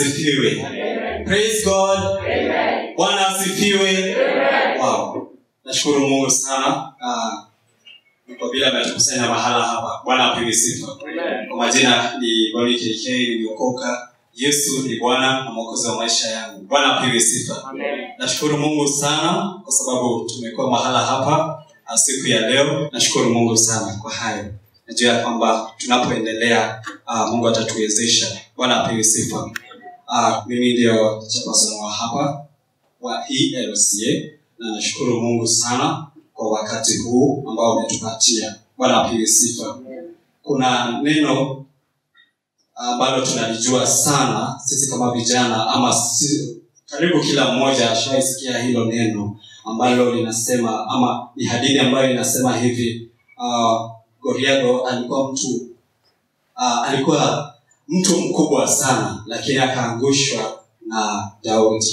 asifiwe. Praise god. Bwana asifiwe. Wow. Nashukuru mungu sana. Ah, kwa vile ametukusanya mahala hapa. Bwana apewe sifa. Kwa majina ni Bwana kk niliokoka yesu ni bwana na mwokozi wa maisha yangu. Bwana apewe sifa. Nashukuru mungu sana kwa sababu tumekuwa mahala hapa ah, siku ya leo. Nashukuru mungu sana kwa hayo. Najua kwamba tunapoendelea uh, mungu atatuwezesha. Bwana apewe sifa uh, mimi ndio chapason wa hapa wa elca na nashukuru mungu sana kwa wakati huu ambao umetupatia. Bwana apewe sifa. Kuna neno ambalo tunalijua sana sisi kama vijana ama si, karibu kila mmoja ashaisikia hilo neno ambalo linasema ama ni hadithi ambayo inasema hivi uh, goriago alikuwa mtu uh, alikuwa mtu mkubwa sana lakini akaangushwa na daudi.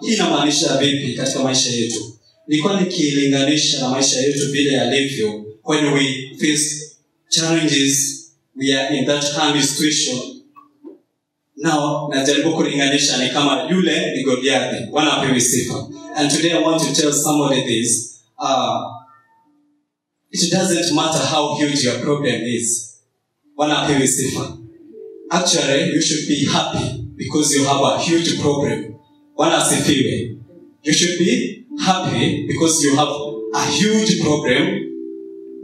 Hii inamaanisha vipi katika maisha yetu? Nilikuwa nikilinganisha na maisha yetu vile yalivyo when we face challenges we are in that kind of situation. Now najaribu kulinganisha ni kama yule ni goliathi bwana apewe sifa. And today i want to tell somebody this uh, it doesn't matter how huge your problem is wala apewi sifa actually you should be happy because you have a huge problem. Bwana asifiwe you should be happy because you have a huge problem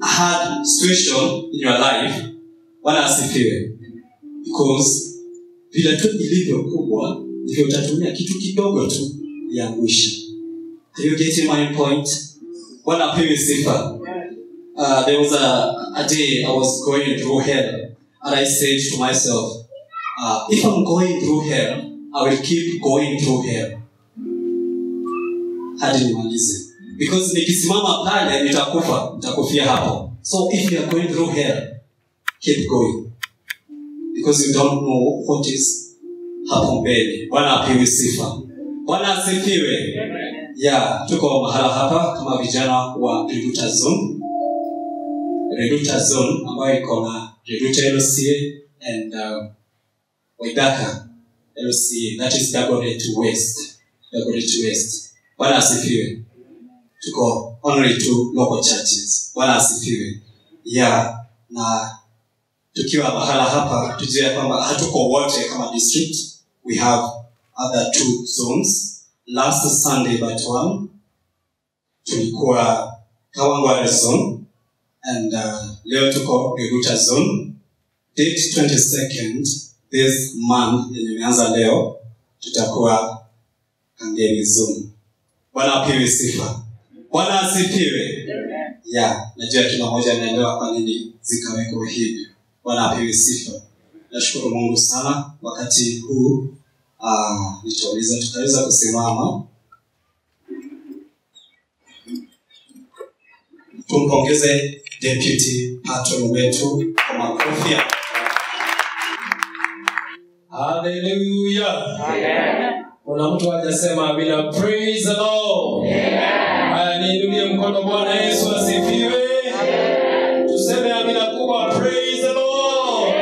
a hard situation in your life. Bwana asifiwe because vile tu ilivyo kubwa ndivyo utatumia kitu kidogo tu kuiangusha Are you getting my point? Bwana apewe sifa. Uh, there was a, a day i was going through hell and i said to myself uh, if i'm going through hell i will keep going through hell. Hadi nimalize. Because nikisimama pale nitakufa nitakufia hapo. So if you are going through hell keep going. Because you don't know what is hapo mbele. Bwana apewe sifa. Bwana asifiwe. Ya tuko mahala hapa kama vijana wa reduta zone. Reduta zone ambayo iko na reduta lca and uh, waidaka LC, that is dagoret west to west bwana asifiwe tuko only two local churches. Bwana asifiwe Yeah, na tukiwa mahala hapa tujue kwamba hatuko wote kama district. We have other two zones. Last sunday but one tulikuwa kawangware zone and uh, leo tuko geguta zone. Date 22nd this month yenye imeanza leo tutakuwa kangeni zoom. Bwana apewe sifa. Bwana asifiwe. Ya najua kila mmoja anaelewa kwa nini zikawekwa hivyo. Bwana apewe sifa. Nashukuru mungu sana. Wakati huu uh, nitauliza tutaweza kusimama? Tumpongeze deputy patron wetu kwa makofi haleluya kuna mtu hajasema bila praise the lord. Haya niinulie mkono bwana yesu asifiwe. Tuseme amina kubwa praise the lord.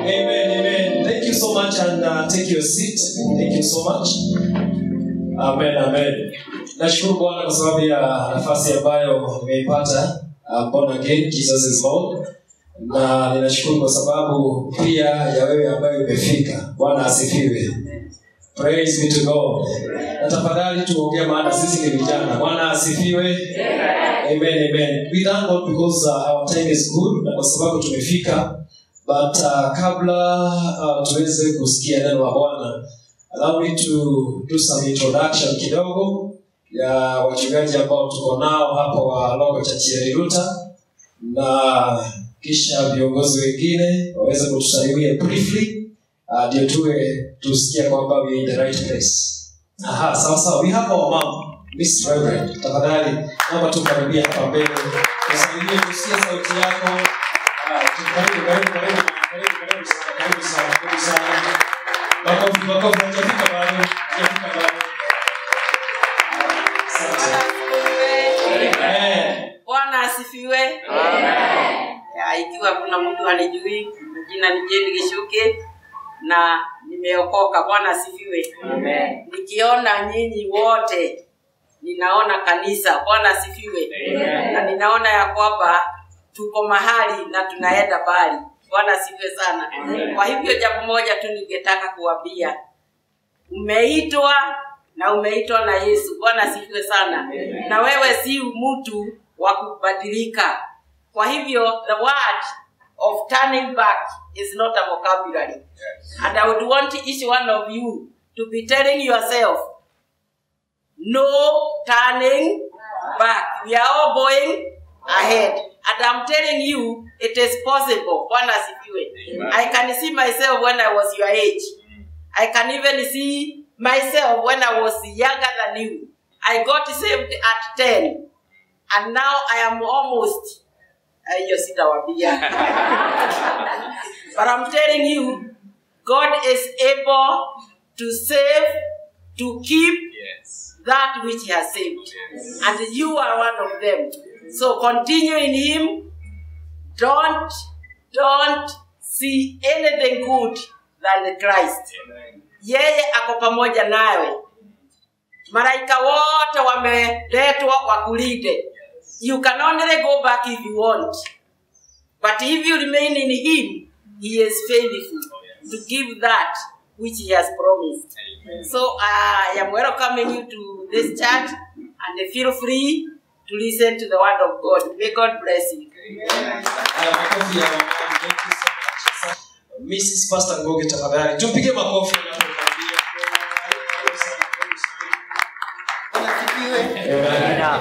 Amen. Amen thank you so much and uh, take your seat. Thank you so much. Amen amen. Nashukuru bwana kwa sababu ya nafasi ambayo umeipata uh, born again jesus is lord na ninashukuru kwa sababu pia ya wewe ambayo imefika bwana asifiwe. Praise be to god. Na tafadhali tuongee maana sisi ni vijana. Bwana asifiwe. Amen amen. We thank god because uh, our time is good na kwa sababu tumefika. But uh, kabla uh, tuweze kusikia neno la bwana allow me to do some introduction kidogo ya wachungaji ambao tuko nao hapo wa logo cha chieriruta na kisha viongozi wengine waweze kutusalimia briefly uh, ndio tuwe tusikia kwamba we in the right place. Aha sawa sawa. We have our mom miss reverend. Tafadhali naomba tukaribia hapa mbele. Tusalimie tusikie sauti yako. Ah, karibu karibu karibu karibu karibu sana karibu sana karibu sana. Makofi makofi hajafika bado hajafika bado. Asante. Bwana asifiwe Ikiwa kuna mtu anijui jina ni jeni Gishuke na nimeokoka. Bwana asifiwe. Amen. nikiona nyinyi wote ninaona kanisa. Bwana asifiwe. Na ninaona ya kwamba tuko mahali na tunaenda mbali. Bwana asifiwe sana. Amen. kwa hivyo jambo moja tu ningetaka kuwambia umeitwa na umeitwa na yesu. Bwana asifiwe sana. Amen. na wewe si mtu wa kubadilika kwa hivyo the word of turning back is not a vocabulary. And i would want each one of you to be telling yourself no turning back. We are all going ahead. And i'm telling you it is possible. I can see myself when i was your age. I can even see myself when i was younger than you. I got saved at 10 and now i am almost Eh, hiyo sitawambia but i'm telling you god is able to save to keep that which he has saved. And you are one of them. So continue in him. Don't, don't see anything good than Christ. Yeye ako pamoja nawe. Malaika wote wameletwa wakulinde. You can only go back if you want. But if you remain in him, he is faithful to give that which he has promised. So ah, I am welcoming you to this church and feel free to listen to the word of God. May God bless you. Haya, makofi ya wamama. Thank you so much. Mrs. Pastor Ngoge tafadhali tumpige makofi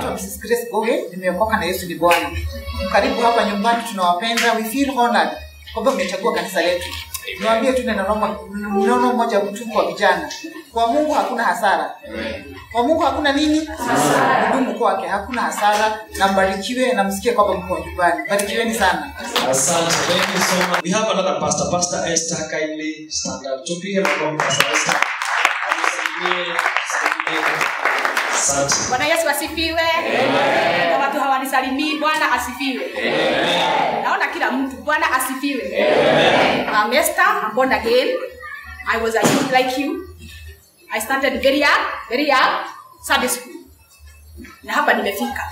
Amen. wamsisikize Mrs. Grace Goge, nimeokoka na Yesu ni Bwana. Karibu hapa nyumbani, tunawapenda. We feel honored kwamba mmechagua kanisa letu. Niwaambie tu neno moja- neno moja tu kwa vijana. Kwa Mungu hakuna hasara. Kwa Mungu hakuna nini? Hudumu kwake hakuna hasara. Na mbarikiwe na msikie kwamba mko nyumbani. Barikiweni sana. Asante. Thank you so much. We have another pastor. Pastor Esther kindly stand up. Tupige makofi Pastor Esther. Atusalimie, atusalimie. Bwana yesu asifiwe. Na watu hawanisalimii bwana asifiwe. Naona kila mtu bwana asifiwe. I'm Esther, I'm born again. I was a youth like you. I started very young very young sunday school. Na hapa nimefika.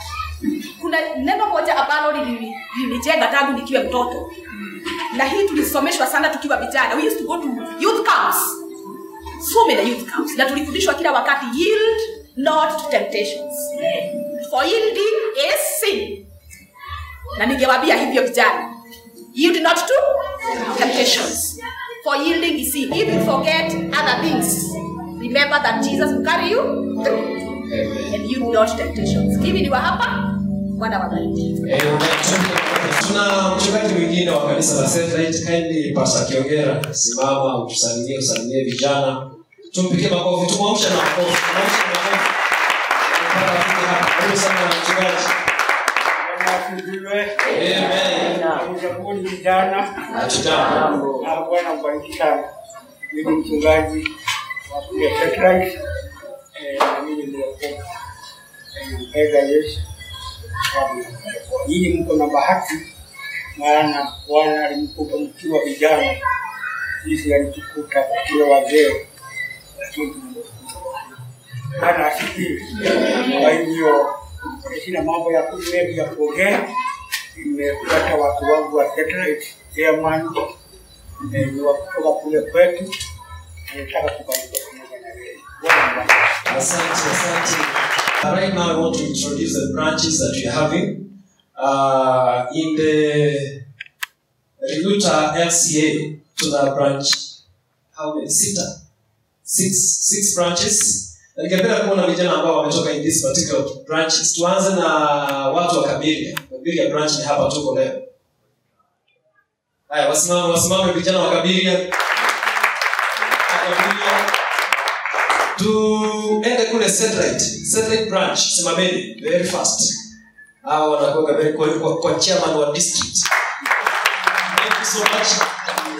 Kuna neno moja ambalo lilijenga lilinijenga tangu nikiwa mtoto. Na hii tulisomeshwa sana tukiwa vijana. We used to go to youth camps. So many youth camps. Na tulifundishwa kila wakati yield not to temptations. For yielding is sin. Na ningewambia hivyo vijana yield not to temptations. For yielding is sin. If you forget other things remember that jesus will carry you through. And yield not to temptations hivi niwa hapa bwana wabariki. Tuna mchungaji mwingine wa kanisa la Satellite kindly Pastor Kiongera simama utusalimie usalimie vijana. Tumpige makofi, tumwamsha na makofi. Na makofi. Mpaka afike hapa. Karibu sana mchungaji eh. Eh. Nyinyi mko na bahati, maana Bwana alimkuta mkiwa vijana, sisi alitukuta tukiwa wazee, Bwana asifiwe. Kwa hivyo sina mambo ya mengi ya kuongea, nimepata watu wangu wa chairman eh, wa kutoka kule kwetu, nataka kubarikiwa pamoja na yeye. Asante, asante. Right now, I want to introduce the branches that we are having. Uh, in the Reluta LCA, to the branch, how many? Sita? Six, six branches. Ningependa kuona vijana ambao wametoka in this particular branches. Tuanze na watu wa Kabiria. Kabiria branch ni hapa tuko leo. Haya, wasimame, wasimame vijana wa. Kabiria tuende kule satellite satellite branch simameni very fast hao wanakuwa very kwa, kwa, kwa chairman wa district thank you so much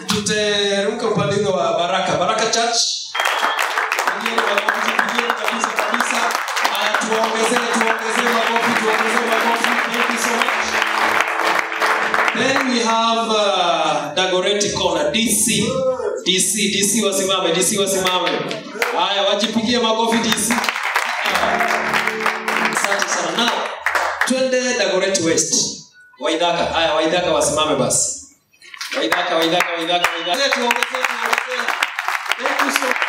tuteruka upande wa baraka baraka church Much then we have uh, Dagoretti corner dc dc dc wasimame dc wasimame. Haya wajipigie makofi dc asante sana. Now, twende Dagoretti west. Waidaka, haya Waidaka wasimame basi. Waidaka, Waidaka, Waidaka, Waidaka. thank you so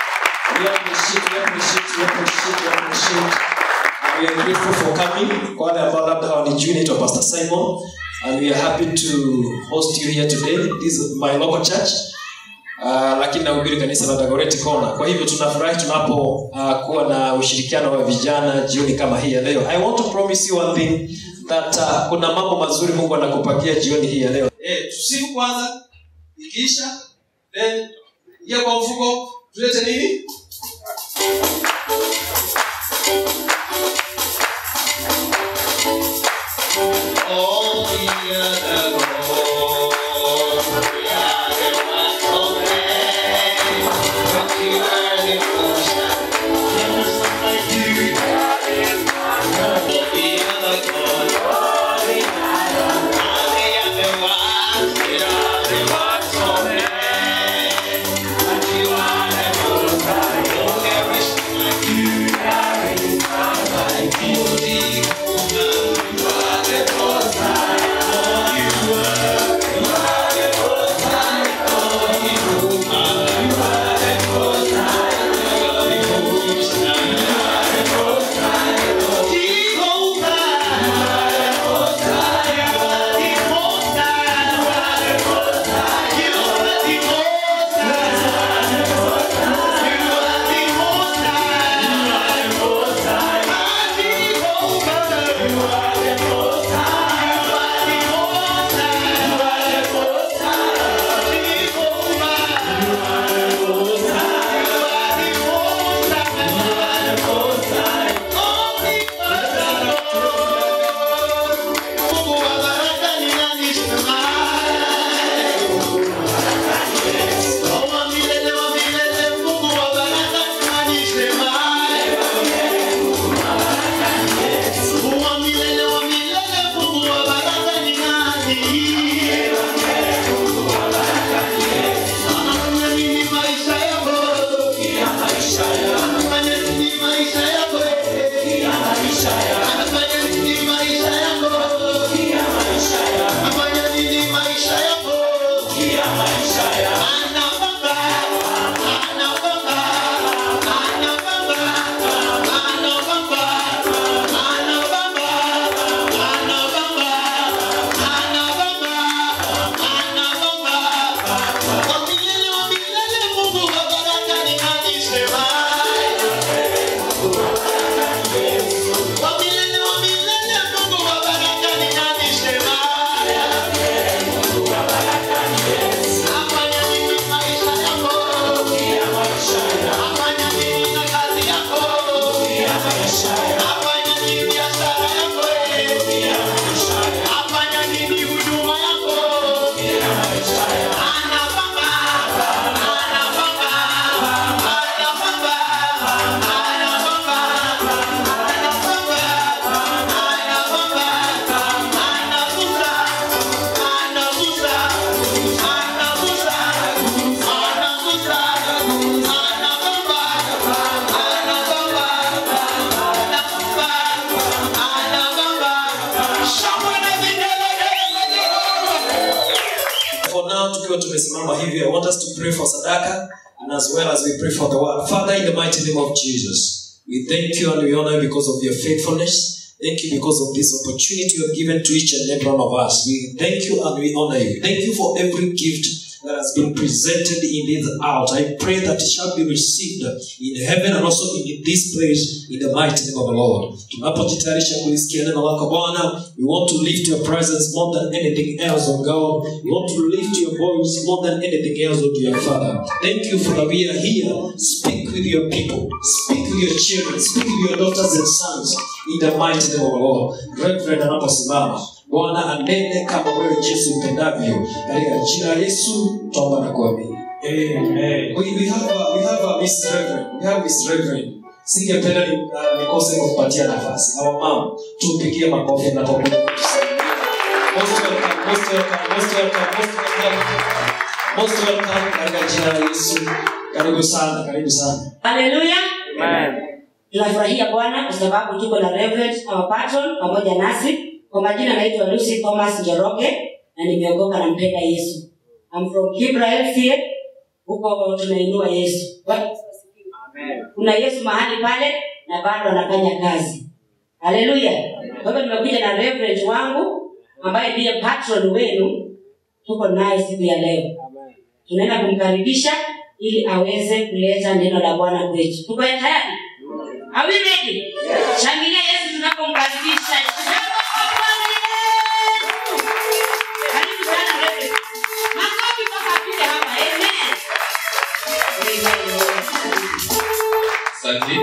grateful for coming kwa hivyo tunafurahi tunapo uh, kuwa na ushirikiano wa vijana jioni kama hii ya leo. I want to promise you one thing that uh, kuna mambo mazuri Mungu anakupatia jioni hii ya leo. Eh, tusifu kwanza ikiisha then ingia kwa mfuko tulete nini? Oh, yeah, want us to pray for sadaka and as well as we pray for the word father in the mighty name of jesus we thank you and we honor you because of your faithfulness Thank you because of this opportunity you have given to each and every one of us. We thank you and we honor you. Thank you for every gift that has been presented in this out. I pray that it shall be received in heaven and also in this place in the mighty name of the Lord. Tunapojitayarisha kulisikia neno lako Bwana, we want to lift your presence more than anything else, oh God. We want to lift your voice more than anything else, oh dear Father. Thank you for that we are here. Speak with your people. Speak with your children. Speak with your daughters and sons in the mighty name of the Lord. Reverend anaposimama Bwana anene kama wewe jinsi upendavyo katika jina la Yesu tuomba na kuamini. Amen. We, we have a, we have a Miss Reverend. We have Miss Reverend. Singependa ni, uh, nikose kukupatia nafasi. Mama tupigie makofi na pamoja kutusaidia. Most welcome, most welcome, most welcome, most welcome. most welcome katika jina la yesu karibu sana karibu sana haleluya tunafurahia bwana kwa sababu tuko na Reverend, our patron pamoja nasi kwa majina naitwa lucy thomas njoroge na nimeokoka na mpenda yesu. I'm from kibra FCA huko tunainua yesu. Amen. kuna yesu mahali pale na bado anafanya kazi. Haleluya kwa hivyo nimekuja na Reverend wangu ambaye ndiye patron wenu. Tuko naye siku ya leo. Tunaenda kumkaribisha ili aweze kuleta neno la bwana kwetu. Tuko tayari? Are we ready? Shangilia Yesu tunapomkaribisha. Asante.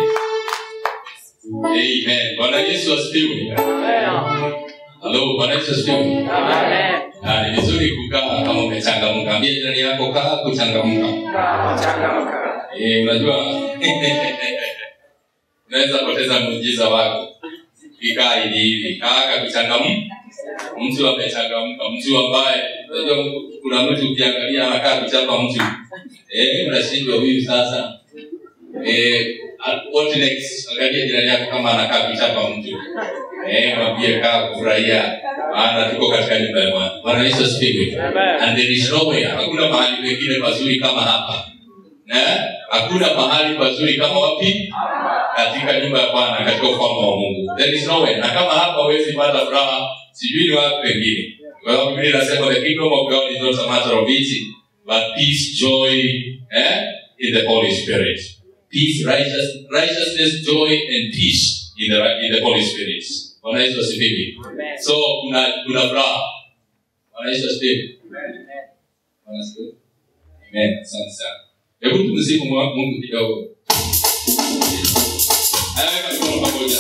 Amen. Bwana Yesu asifiwe. Halo, Bwana Yesu asifiwe. Amen. Ah, ni vizuri kukaa kama umechangamka. Ambia jirani yako kaa kuchangamka. Eh, unajua unaweza poteza muujiza wako. Kikaa hivi hivi, kaa kuchangamka. Mtu amechangamka, mtu ambaye unajua kuna mtu ukiangalia anakaa kuchapa mtu. Eh, unashindwa huyu sasa. Eh, what next? Angalia jirani yako kama anakaa kuchapa mtu. Eh, mwambie kaa kufurahia. Maana tuko katika nyumba ya Bwana. Bwana Yesu asifiwe. And there is nowhere. Hakuna mahali pengine pazuri kama hapa. Na hakuna mahali pazuri kama wapi? Katika nyumba ya Bwana, katika ufalme wa Mungu. There is nowhere. Na kama hapa huwezi pata furaha, sijui ni wapi pengine. Kwa sababu Biblia inasema the kingdom of God is not a matter of eating, but peace, joy, eh, in the Holy Spirit. Peace, righteous, righteousness, joy, and peace in the, in the Holy Spirit. Bwana Yesu asifiwe. So kuna kuna furaha. Bwana Yesu asifiwe. Bwana asifiwe. Amen. Asante sana. Hebu tumsifu Mungu kidogo. Haya, mikono pamoja.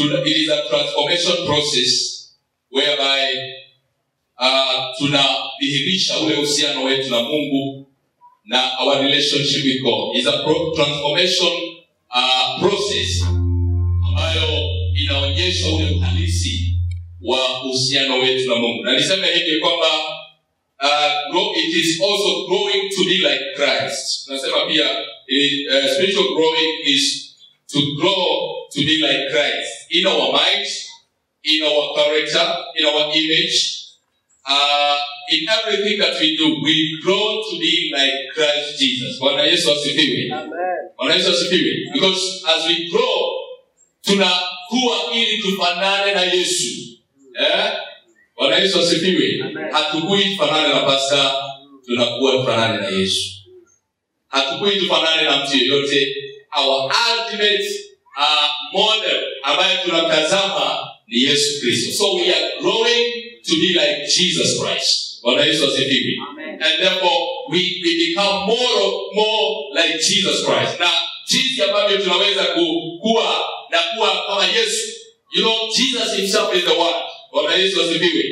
Tuna, it is a transformation process whereby uh, tunadhihirisha ule uhusiano wetu na mungu na our relationship with god. Is a pro- transformation uh, process ambayo inaonyesha ule uhalisi wa uhusiano wetu na mungu. Na niseme hivi kwamba uh, grow, it is also growing to be like christ. Nasema pia it, uh, spiritual growing is to grow to be like christ. In our mind, in our character in our image uh, in everything that we do we grow to be like christ jesus. Bwana yesu asifiwe. Bwana yesu asifiwe. Because as we grow tunakuwa ili tufanane na yesu. Eh? bwana yesu asifiwe. Hatukui tufanane na pasta tunakuwa tufanane na yesu. Hatukui tufanane na mtu yeyote. Our ultimate uh, model ambaye tunatazama ni yesu kristo. So we are growing to be like jesus christ. Bwana yesu asifiwe. And therefore we, we become more, more like jesus christ. Na jinsi ambavyo tunaweza ku- kuwa na kuwa kama yesu. You know jesus himself is the word bwana yesu asifiwe.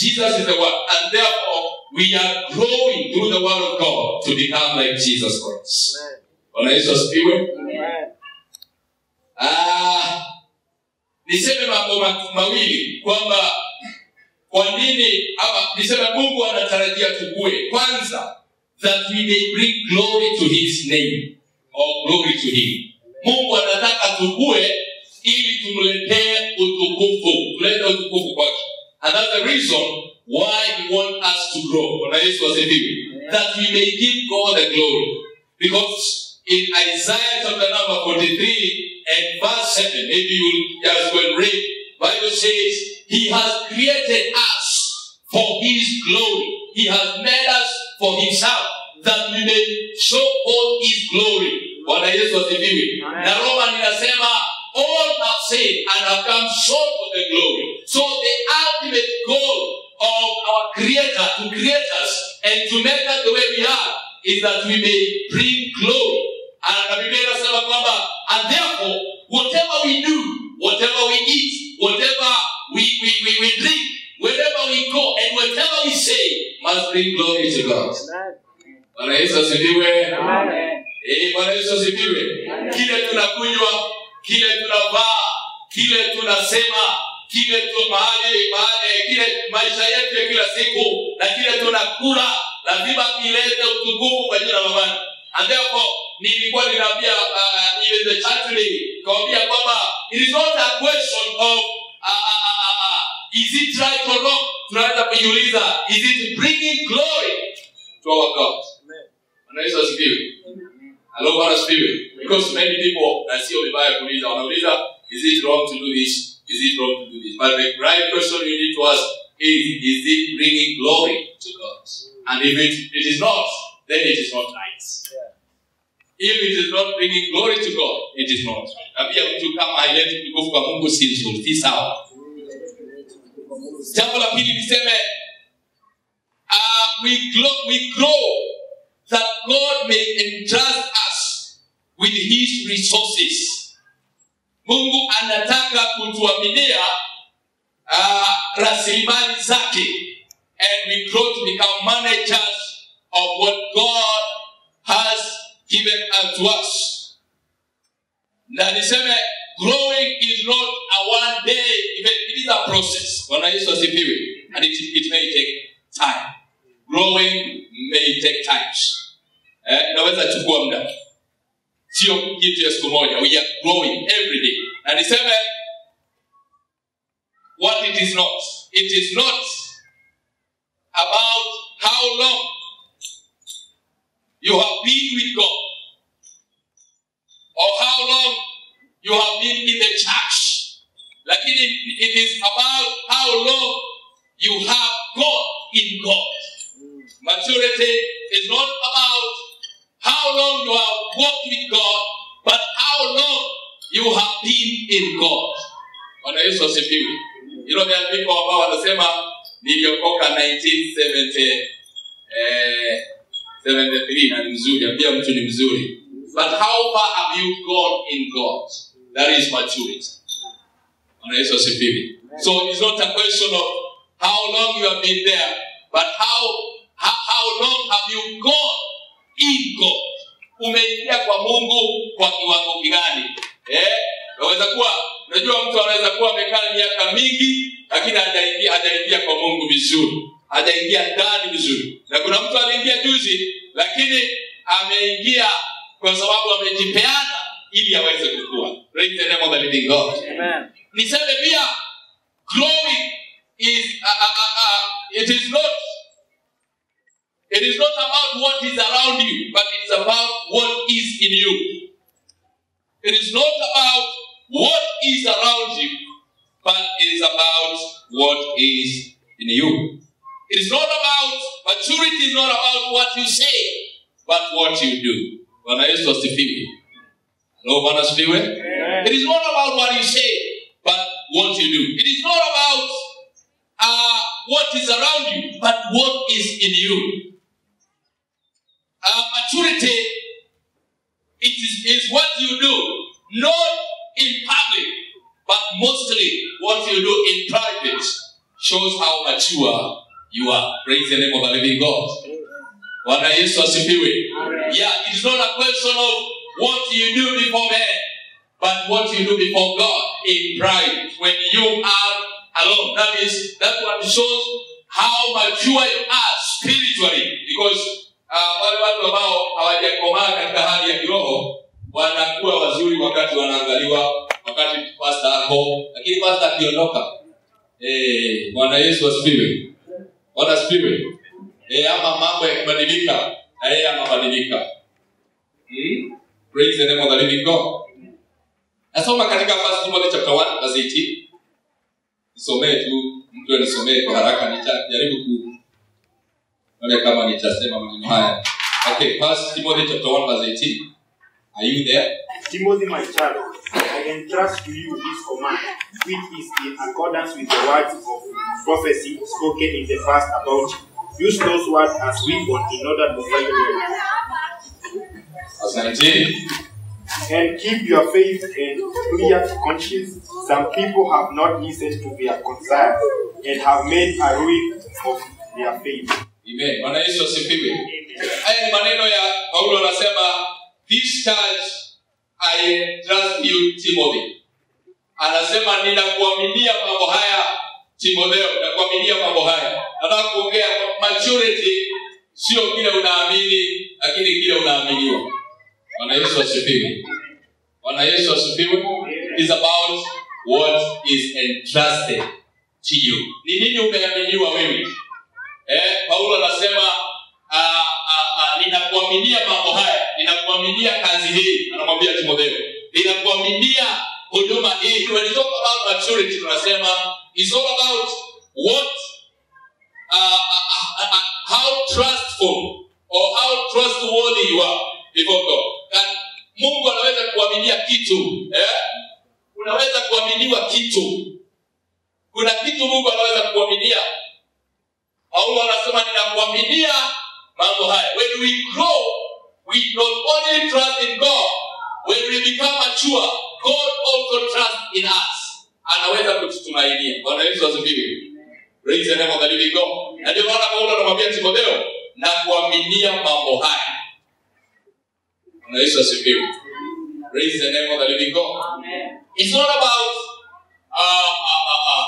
Jesus is the word and therefore we are growing through the word of god to become like jesus christ. Bwana yesu asifiwe Ah, niseme mambo ma- mawili kwamba kwa nini ama niseme mungu anatarajia tukue kwanza that we may bring glory to his name. Or glory to him. Mungu anataka tukue ili tumletee utukufu tulete utukufu kwake. And that's the reason why he want us to grow. Bwana yesu asifiwe. That we may give god the glory. Because in isaiah chapter number 43 and verse 7 maybe you will just go and read. Bible says he has created us for his glory. He has made us for himself that we may show forth his glory. Bwana yesu asifiwe. Na roma ninasema all have sinned and have come short of the glory. So the ultimate goal of our creator to create us and to make us the way we are is that we may bring glory na biblia inasema kwamba and therefore whatever we do whatever we eat whatever we, we, we, we drink wherever we go and whatever we say must bring glory to god. Bwana yesu asifiwe. Eh, bwana yesu asifiwe. Kile tunakunywa kile tunavaa kile tunasema kile tu mahali mahali kile maisha yetu ya kila siku na kile tunakula lazima kilete utukufu kwa jina la bwana and therefore nilikuwa ninaambia uh, even the church today kawambia kwamba it is not a question of uh, uh, uh, uh, is it right or wrong tunaweza kujiuliza is it bringing glory to our god Bwana Yesu asifiwe Hello, Bwana asifiwe. Because many people I see on na sio vibaya kuuliza, wanauliza is it wrong to do this? Is it wrong to do this? But the right question you need to ask is is it bringing glory to God? And if it, it is not, then it is not right. If it is not bringing glory to God, it is not right. Na pia mtu kama haileti utukufu kwa Mungu si nzuri, si sawa. Jambo la pili niseme uh, we, grow, we grow that God may entrust us with his resources. Mungu anataka kutuaminia uh, rasilimali zake and we grow to become managers of what God has given unto us. Na niseme growing is not a one day event, it is a process. Bwana Yesu asifiwe. And it, it may take time. Growing may take times. Eh, inaweza chukua muda sio kitu ya siku moja we are growing every day na niseme what it is not it is not about how long you have been with God or how long you have been in the church. Lakini it is about how long you have gone in God. Maturity is not about how long you have walked with God, but how long you have been in God. Bwana Yesu asifiwe. Hilo ni andiko ambao wanasema niliokoka 1970 eh, 73 na ni mzuri, pia mtu ni mzuri. But how far have you gone in God? That is maturity. Bwana Yesu. So it's not a question of how long you have been there, but how how, how long have you gone in God? Umeingia kwa Mungu kwa kiwango kigani Eh? naweza kuwa unajua mtu anaweza kuwa amekaa miaka mingi lakini hajaingia kwa Mungu vizuri. Hajaingia ndani vizuri. Na kuna mtu aliingia juzi lakini ameingia kwa sababu amejipeana ili aweze kukua. Praise the name of the living God. Amen. niseme pia growing is uh, uh, uh, uh, it is not it is not about what is around you but it's about what is in you it is not about what is around you but it is about what is in you it is not about maturity is not about what you say but what you do bwana yesu asifiwe Hello, bwana asifiwe it is not about what you say but what you do. It is not about uh, what is around you, but what is in you. Uh, maturity it is, is what you do, not in public, but mostly what you do in private shows how mature you are. Praise the name of the living God. Bwana Yesu asifiwe. Yeah, it is not a question of what you do before men, but what you do before God in pride when you are alone. That is that one shows how mature you are spiritually because uh, wale watu ambao hawajakomaa katika hali ya kiroho wanakuwa wazuri wakati wanaangaliwa wakati pasta ako lakini pasta akiondoka eh, bwana yesu asifiwe bwana asifiwe. Eh, ama mambo yakibadilika na yeye anabadilika. hmm? praise the name of the living god. Nasoma katika first timothy chapter 1 verse 18 nisomee tu mtu anisomee kwa haraka nitajaribu ku wale kama nitasema maneno haya. Okay first timothy chapter 1 verse 18 are you there? Timothy, my child, I entrust to you this command, which is in accordance with the words of prophecy spoken in the past about you. Use those words as we weapon in order to fight well. asante And keep your faith and clear conscience. Some people have not listened to their concern and have made a ruin of their faith. Amen. Bwana Yesu asifiwe. Haya ni maneno ya Paulo anasema this church I trust you Timothy. Anasema ninakuaminia mambo haya Timotheo, nakuaminia mambo haya. Nataka kuongea maturity sio kile unaamini lakini kile unaaminiwa. Bwana Yesu asifiwe. Bwana Yesu asifiwe. Is about what is entrusted to you. Ni nini umeaminiwa wewe? eh, paulo anasema ninakuaminia mambo haya. Ninakuaminia kazi hii. Anamwambia timotheo ninakuaminia huduma hii. When about maturity tunasema. Is all about what uh, uh, uh, how trustful or how trustworthy you are before god. That mungu anaweza kuaminia kitu eh? unaweza kuaminiwa kitu. Kuna kitu mungu anaweza kuaminia. Paulo anasema ninakuaminia mambo haya when we grow we not only trust in god when we become mature god also trust in us. Anaweza kututumainia. Bwana yesu asifiwe. Praise the name of the living god. Na ndio maana paulo anamwambia timotheo na kuaminia mambo haya bwana yesu asifiwe. Praise the name of the living god. It's not about uh, uh, uh, uh,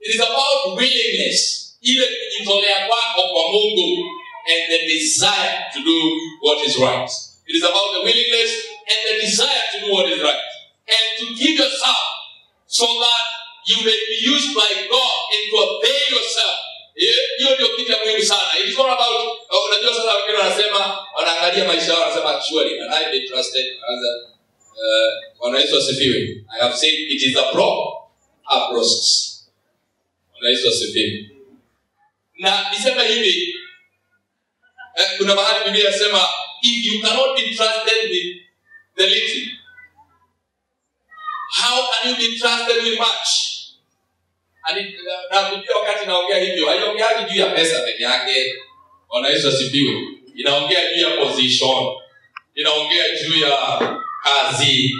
it is about willingness. Ile kujitolea kwako kwa mungu and the desire to do what is right. It is about the willingness and the desire to do what is right. And to give yourself so that you may be used by god and to obey yourself. Eh, it is not about wanasema wanaangalia maisha yao wanasema surely can I be trusted. Uh, i have said it is a pro a process. Bwana yesu asifiwe. Na niseme hivi eh, kuna mahali biblia inasema if you cannot be trusted with the little how can you be trusted with much? Na- na Biblia wakati inaongea hivyo haiongeagi juu ya pesa peke yake. Bwana yesu asifiwe. Inaongea juu ya position. Inaongea juu ya kazi.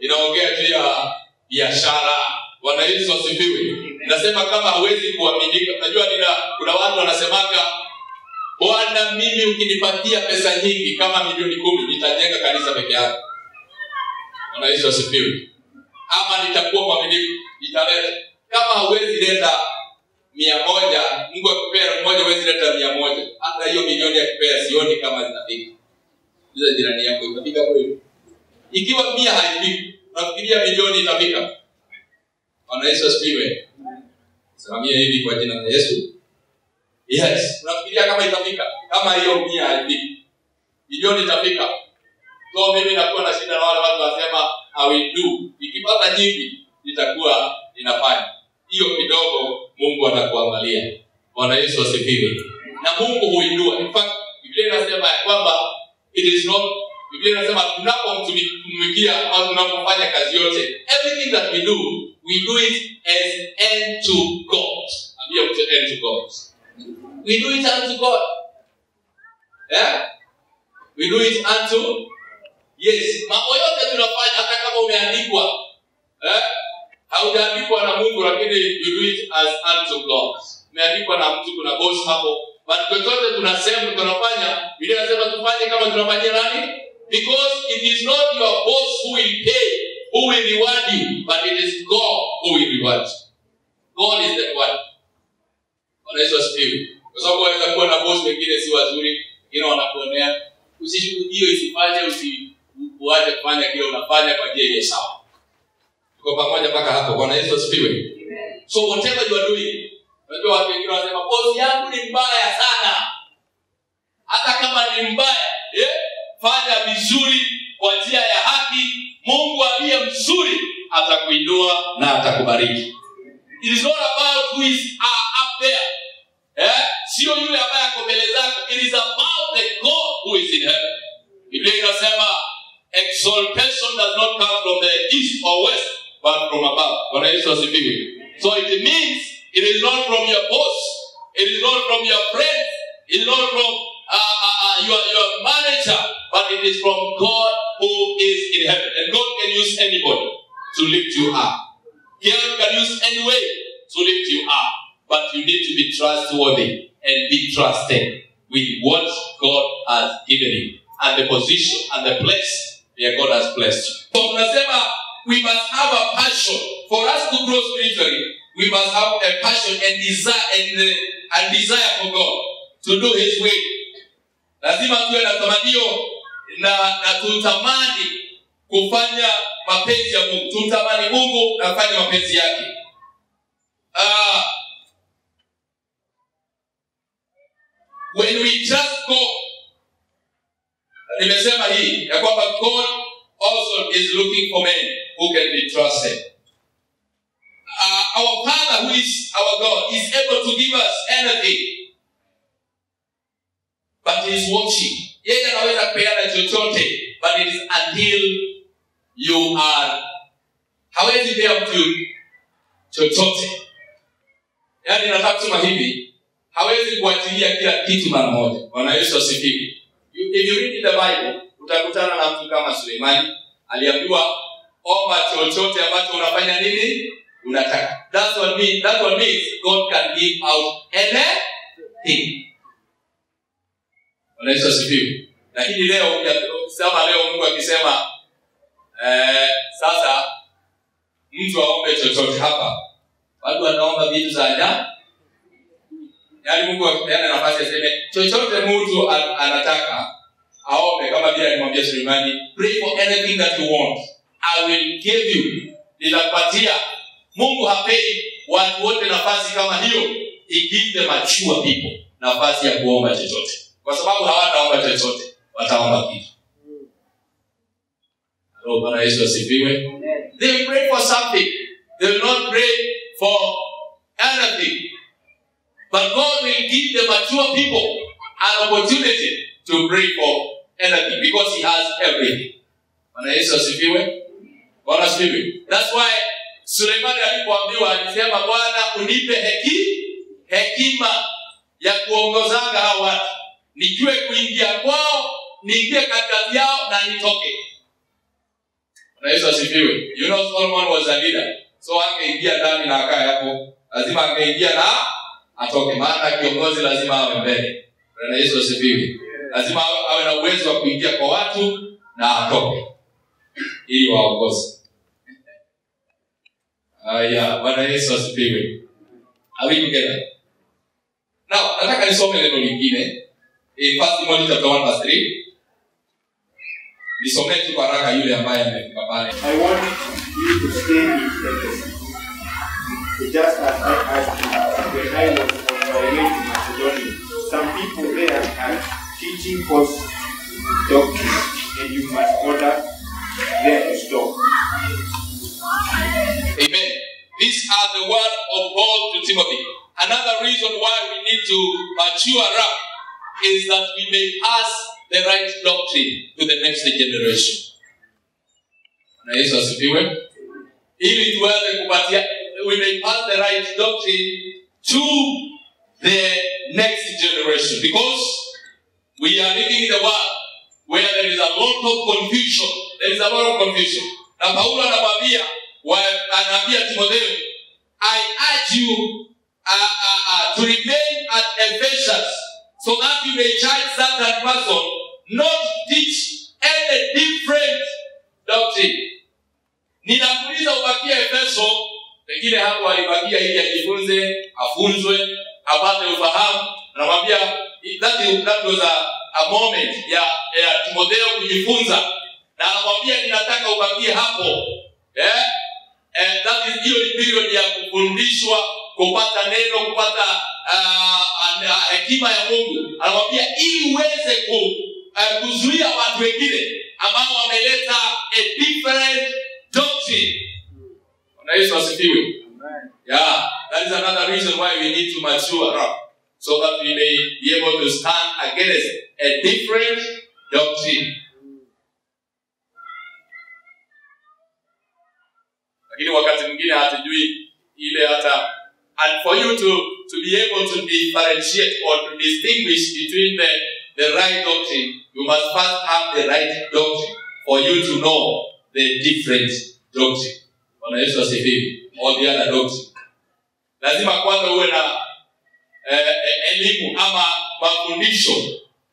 Inaongea juu ya biashara. Bwana yesu asifiwe. Inasema kama hawezi kuaminika unajua nina kuna watu wanasemaga bwana mimi ukinipatia pesa nyingi kama milioni kumi nitajenga kanisa peke yake. Bwana yesu asifiwe. Ama nitakuwa mwaminifu nitaleta. Kama hauwezi leta mia moja mungu akupea elfu moja huwezi leta mia moja. Hata hiyo milioni ya kupea sioni kama zinafika. Iza jirani yako itafika kweli? Ikiwa mia haifiki unafikiria milioni itafika? Bwana yesu asifiwe. Salamia hivi kwa jina la yesu yes. Unafikiria kama itafika? Kama hiyo mia haifiki milioni itafika. So mimi nakuwa na shida na wale watu wasema I will do? Ikipata nyingi itakuwa inafanya hiyo kidogo mungu atakuangalia bwana yesu asifiwe. Na mungu huinua. In fact biblia inasema kwamba it is not biblia inasema tunapomtumikia au tunapofanya kazi yote everything that we do we do it as unto god. Ambia mtu unto god we do it unto god. Yeah? we do it unto yes. Mambo yote tunafanya hata kama umeandikwa. Eh? haujaandikwa na mungu lakini you do it as unto god. Umeandikwa na mtu kuna boss hapo. But chochote tunasema tunafanya vile nasema tufanye kama tunafanyia nani? Because it is not your boss who will pay who will reward you but it is god who will reward you. God is the one. Bwana Yesu kwa sababu waweza kuwa na boss wengine si wazuri wengine wanakuonea. Usishuhudie usifanye usi uache kufanya kile unafanya kwa njia ile sawa. Tuko pamoja mpaka hapo. Bwana yesu asifiwe. So whatever you are doing unajua watu wengine wanasema bosi yangu ni mbaya sana. Hata kama ni mbaya eh? fanya vizuri kwa njia ya haki. Mungu aliye mzuri atakuinua na atakubariki. It is not about who is uh, up there eh? sio yule ambaye ako mbele zako. It is about the god who is in heaven. Biblia inasema exaltation does not come from the east or west but from above. Bwana yesu asifiwe. So it means it is not from your boss it is not from your friends it is not from uh, uh, uh, your, your manager but it is from god who is in heaven. And god can use anybody to lift you up. God can use any way to lift you up but you need to be trustworthy and be trusted with what god has given you and the position and the place where God has placed you. So tunasema we must have a passion for us to grow spiritually. We must have a passion and desire and, and desire for God to do His way. Lazima tuwe na tamanio na, na tutamani kufanya mapenzi ya Mungu. Tutamani Mungu na kufanya mapenzi yake. Uh, when we trust God nimesema hii ya kwamba god also is looking for men who can be trusted. Uh, our father who is our god is able to give us anything. But he is watching. Yeye anaweza peana chochote but it is until you are. Hawezi pea mtu chochote. Yaani nataka kusema hivi hawezi kuachilia kila kitu mara moja. Bwana yesu asifiwe. You- if the bible utakutana na mtu kama suleimani. Aliambiwa omba chochote ambacho unafanya nini? Unataka. That's what means, that's what means god can give out anything. Bwana Yesu lakini leo ukisema leo mungu akisema eh, sasa mtu aombe chochote hapa watu wanaomba vitu za ajabu yaani mungu akipeana nafasi aseme chochote mtu an- anataka aombe. Kama vile alimwambia sulemani pray for anything that you want. I will give you. Nitakupatia mungu hapei watu wote nafasi kama hiyo. Igive mature people nafasi ya kuomba chochote. Kwa sababu hawataomba chochote wataomba kitu. Hello, bwana yesu asifiwe. They pray for something. They will not pray for anything but god will give the mature people an opportunity to pray for anything because he has everything bwana yesu asifiwe bwana asifiwe that's why suleimani alipoambiwa alisema bwana unipe heki hekima ya kuongozanga hao watu nijue kuingia kwao niingie katikati yao na nitoke Bwana Yesu asifiwe. You know Solomon was a leader. So angeingia ndani na akae hapo. Lazima angeingia na atoke maana kiongozi lazima awe mbele. Bwana Yesu asifiwe. Lazima awe, na uwezo wa kuingia kwa watu na atoke ili waongoze. Haya, Bwana Yesu asifiwe. Are na nataka nisome neno lingine. In 1 Timothy chapter 1 verse 3. Nisomee tu kwa haraka yule ambaye amefika pale. Just as I you when I was on my way to Macedonia, some people there are teaching false doctrine, and you must order them to stop. Amen. These are the words of Paul to Timothy. Another reason why we need to mature up is that we may pass the right doctrine to the next generation. Na Yesu asifiwe. Ili tuweze kupatia we may pass the right doctrine to the next generation because we are living in a world where there is a lot of confusion. There is a lot of confusion. Na Paulo anamwambia wa- anaambia Timotheo, I urge you uh, uh, uh, to remain at Ephesus so that you may charge certain person not teach any different doctrine. Ninakuuliza ubakie Efeso, pengine hapo alibakia ili ajifunze, afunzwe, apate ufahamu. anamwambia that, that was a, a moment ya, ya Timotheo kujifunza, na anamwambia ninataka ubakie hapo eh? Eh, that is hiyo period ya kufundishwa, kupata neno, kupata uh, hekima ya Mungu. Anamwambia ili uweze ku, uh, kuzuia watu wengine ambao wameleta a different doctrine. Bwana Yesu asifiwe. Yeah, that is another reason why we need to mature up so that we may be able to stand against a different doctrine. lakini wakati mwingine hatujui ile hata and for you to to be able to differentiate or to distinguish between the the right doctrine you must first have the right doctrine for you to know the different doctrine bwana yesu asifiwe. The other doctrine lazima kwanza uwe na eh, eh, elimu ama mafundisho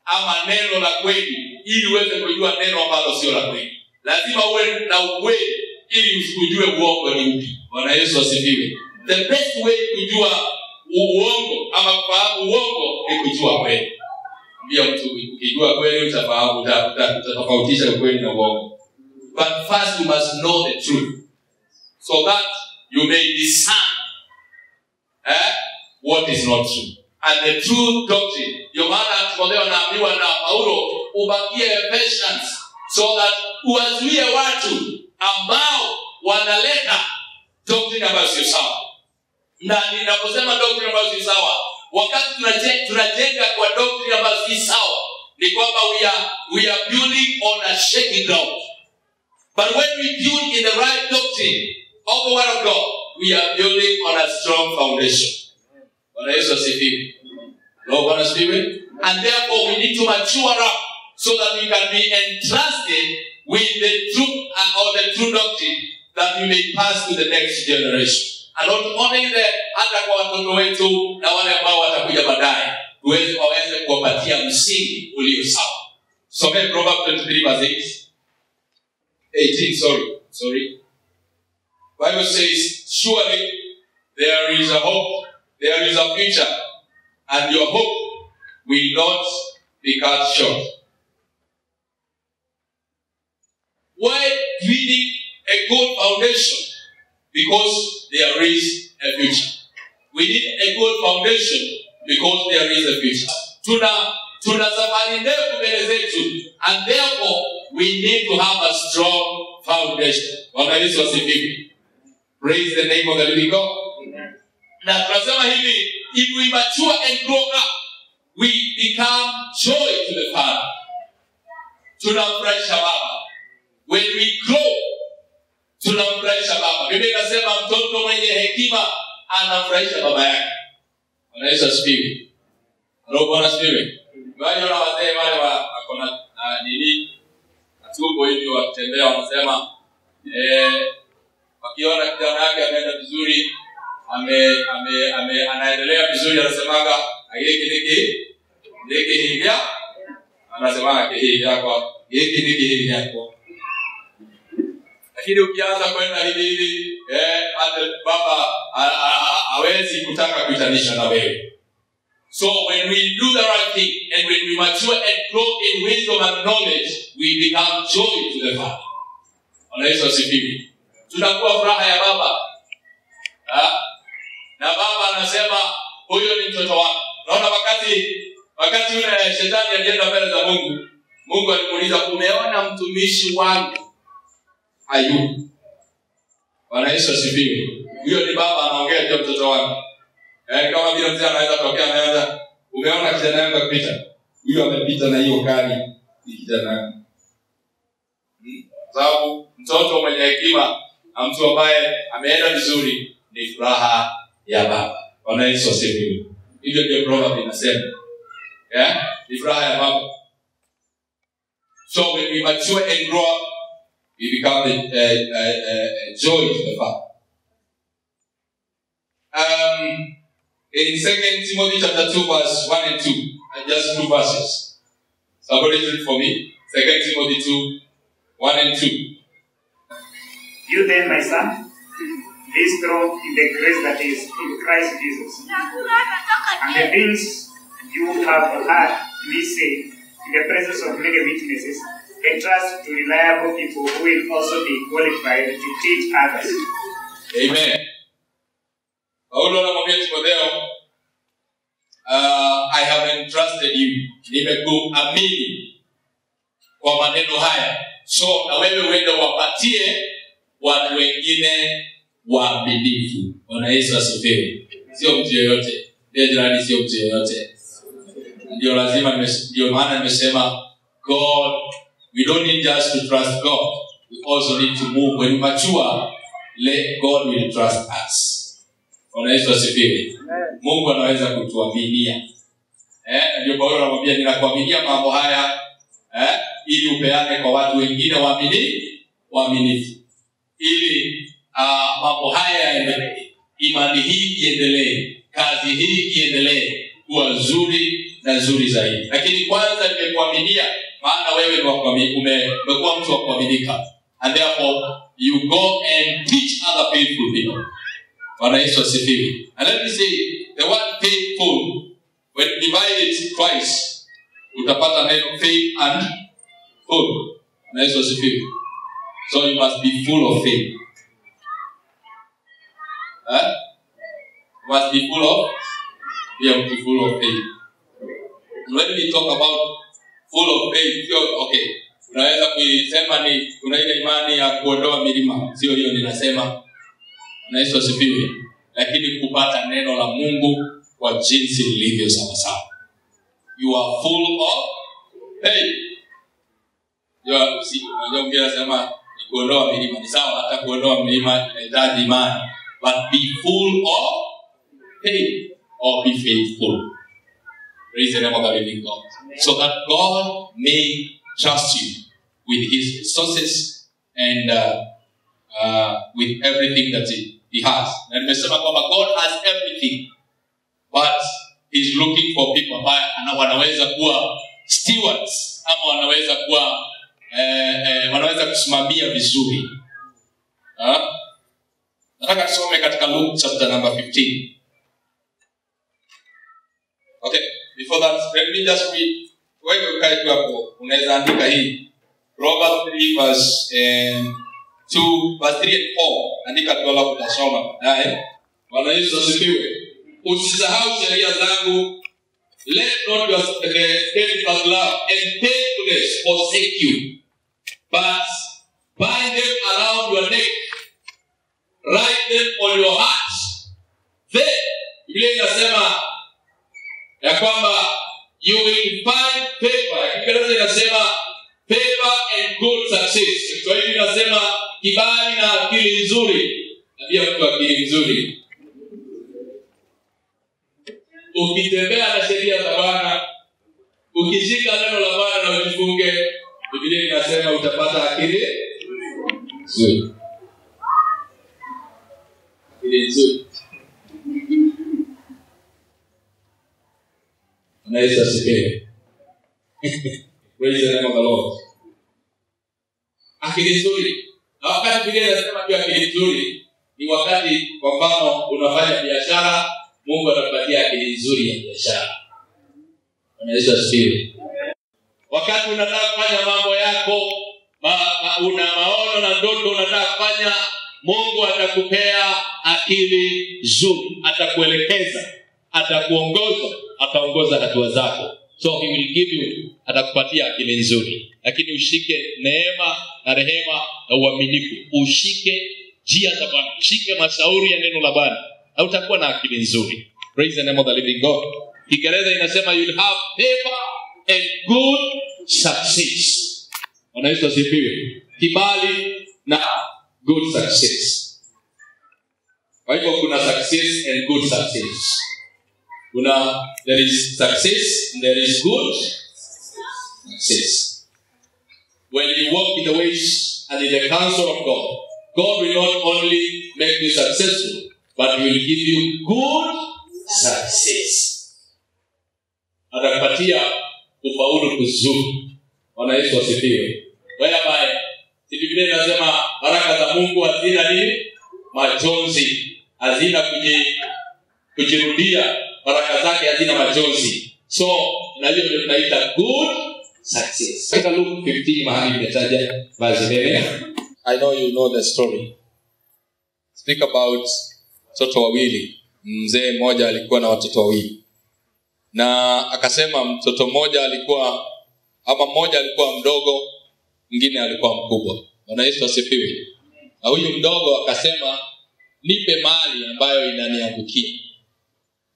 ama neno la kweli ili uweze kujua neno ambalo sio la kweli. Lazima uwe na ukweli ili usijue uongo ni upi. Bwana yesu asifiwe. The best way kujua uongo ama kufahamu uongo ni kujua kweli. Ambia mtu ukijua kweli utafahamu uta- uta- utatofautisha ukweli na uongo. But first you must know the truth so that you may discern eh, what is not true. And the true doctrine ndio maana timotheo anaambiwa na paulo ubakie Ephesians so that uwazuie watu ambao wanaleta doctrine ambayo sio sawa. Na ninaposema doctrine ambayo sio sawa wakati tunajenga, tunajenga kwa doctrine ambayo si sawa ni kwamba we are, we are building on a shaky ground. But when we build in the right doctrine of the word of god we are building on a strong foundation. Bwana yesu asifiwe. Lord, bwana asifiwe. And therefore we need to mature up so that we can be entrusted with the truth and or the true doctrine that we may pass to the next generation. And not only the hata kwa watoto wetu na wale ambao watakuja baadaye tuweze waweze kuwapatia msingi ulio sawa. Somee Proverbs 23 verse 8 18 sorry sorry bible says surely there is a hope there is a future and your hope will not be cut short why need a good foundation because there is a future we need a good foundation because there is a future. Tuna tuna safari ndefu mbele zetu and therefore we need to have a strong foundation. Bwana Yesu asifiwe. Praise the name of the living God. Na tunasema hivi, if we mature and grow up, we become joy to the Father. Tunamfurahisha Baba. When we grow, tunamfurahisha Baba. Biblia inasema mtoto mwenye hekima anamfurahisha baba yake. Bwana Yesu asifiwe. Bwana asifiwe. Wale wana wazee wale wa wako na na nini atubo hivi wakitembea wanasema eh, wakiona kijana yake ameenda vizuri ame, ame, ame, anaendelea vizuri anasemaga anasemaga lakini ukianza kwenda hivi hivi eh, baba hawezi kutaka kuitanisha na wewe. So when we do the right thing and when we mature and grow in wisdom and knowledge we become joy to the father. Bwana Yesu tunakuwa furaha ya baba. Ha? na baba anasema huyo ni mtoto wako. Naona wakati wakati yule shetani alienda mbele za mungu mungu alimuuliza umeona mtumishi wangu? Ayubu bwana yesu asifiwe. Huyo ni baba anaongea juu mtoto wangu yaani kama vile mzee anaweza tokea ameanza umeona kijana yangu akipita huyo amepita na hiyo kali ni kijana yangu Hmm? sababu mtoto mwenye hekima na mtu ambaye ameenda vizuri ni furaha ya baba. Bwana yesu asifiwe. Hivyo ndio proverb inasema. Yeah? ni furaha ya baba. So when we mature and grow up we become a, a, a, a joy to the father. Um, in second timothy chapter 2 verse 1 and 2 uh, just two verses. Somebody read for me. Second timothy 2 1 and 2 You then, my son, be strong in the grace that is in Christ Jesus. And the things you have heard me say in the presence of many witnesses, entrust to reliable people who will also be qualified to teach others. amen paulo anamwambia timotheo uh, i have entrusted you nimekuamini kwa maneno haya so na wewe uende wapatie watu wengine waaminifu. Bwana yesu asifiwe. Sio mtu yoyote ndio jirani sio mtu yoyote ndio lazima ndio maana nimesema god we don't need just to trust god. We also need to move. When we mature let god will trust us. Bwana yesu asifiwe. Mungu anaweza kutuaminia. Eh, ndio paulo anamwambia ninakuaminia mambo haya eh, ili upeane kwa watu wengine waamini waaminifu ili uh, mambo haya yaendelee. Imani hii iendelee. Kazi hii iendelee kuwa nzuri na nzuri zaidi. Lakini kwanza nimekuaminia maana wewe umekuwa mtu wa kuaminika. And therefore you go and teach other people bwana yesu and let me say the word when divided twice utapata neno and full bwana yesu so you must be full of faith. Huh? you must be full of You have to be full of faith. When we talk about full of faith sio okay. Unaweza kuisema ni kuna ile imani ya kuondoa milima. Sio hiyo ninasema. Na yesu asifiwe. Lakini kupata neno la mungu kwa jinsi lilivyo sawasawa you are full of faith. Unajua, anasema ni kuondoa milima. Ni sawa hata kuondoa milima inahitaji imani. But be full of faith. Or be faithful. Praise the name of the living god so that god may trust you with his resources and uh, uh, with everything that he, he has. Na nimesema kwamba god has everything but he's looking for people ambaye ana- wanaweza kuwa stewards ama wanaweza kuwa eh, eh, wanaweza kusimamia vizuri. Nataka tusome katika luke chapter number 15 okay before that let me just read. Wewe ukae tu hapo unaweza andika hii. Proverbs 3 verse eh, 2 verse 3 and 4 andika tu alafu utasoma bwana yesu asifiwe. Usisahau sheria zangu. Let not your steadfast love and faithfulness forsake you but bind them around your neck. Write them on your heart. Then biblia inasema ya kwamba you will find favor kiingereza inasema favor and good success. Kiswahili inasema kibali na akili nzuri. Na pia mtu akili nzuri. Ukitembea na sheria za bwana ukishika neno la bwana na ujifunge bibilia inasema utapata akili nzuri. Akili nzuri. Bwana yesu asifiwe. Praise the name of the lord. Akili nzuri. Na wakati biblia inasema pia akili nzuri ni wakati kwa mfano unafanya biashara mungu atakupatia akili nzuri ya biashara. Bwana yesu asifiwe wakati unataka kufanya mambo yako ma, ma, una maono na ndoto unataka kufanya mungu atakupea akili nzuri atakuelekeza atakuongoza ataongoza hatua zako. So he will give you atakupatia akili nzuri. Lakini ushike neema na rehema na uaminifu. Ushike njia za bwana. Ushike mashauri ya neno la bwana. Na utakuwa na akili nzuri. Praise the name of the living god. Kiingereza inasema you'll have favor and good success. Bwana Yesu asifiwe kibali na good success. Kwa hivyo kuna success and good success. Kuna there is success and there is good success. When you walk in the ways and in the counsel of god god will not only make you successful but will give you good success. Atakupatia kufaulu kuzuku. Bwana yesu asifiwe. Si biblia inasema baraka za mungu hazina nini? Majonzi. Hazina kuji, kujirudia baraka zake hazina majonzi. So na hiyo ndio tunaita good success. Katika luke 15 mahali imetaja vazi lile. I know you know the story. Speak about watoto wawili. Mzee mmoja alikuwa na watoto wawili na akasema mtoto mmoja alikuwa ama mmoja alikuwa mdogo mwingine alikuwa mkubwa. Bwana yesu asifiwe. Na huyu mdogo akasema nipe mali ambayo inaniangukia.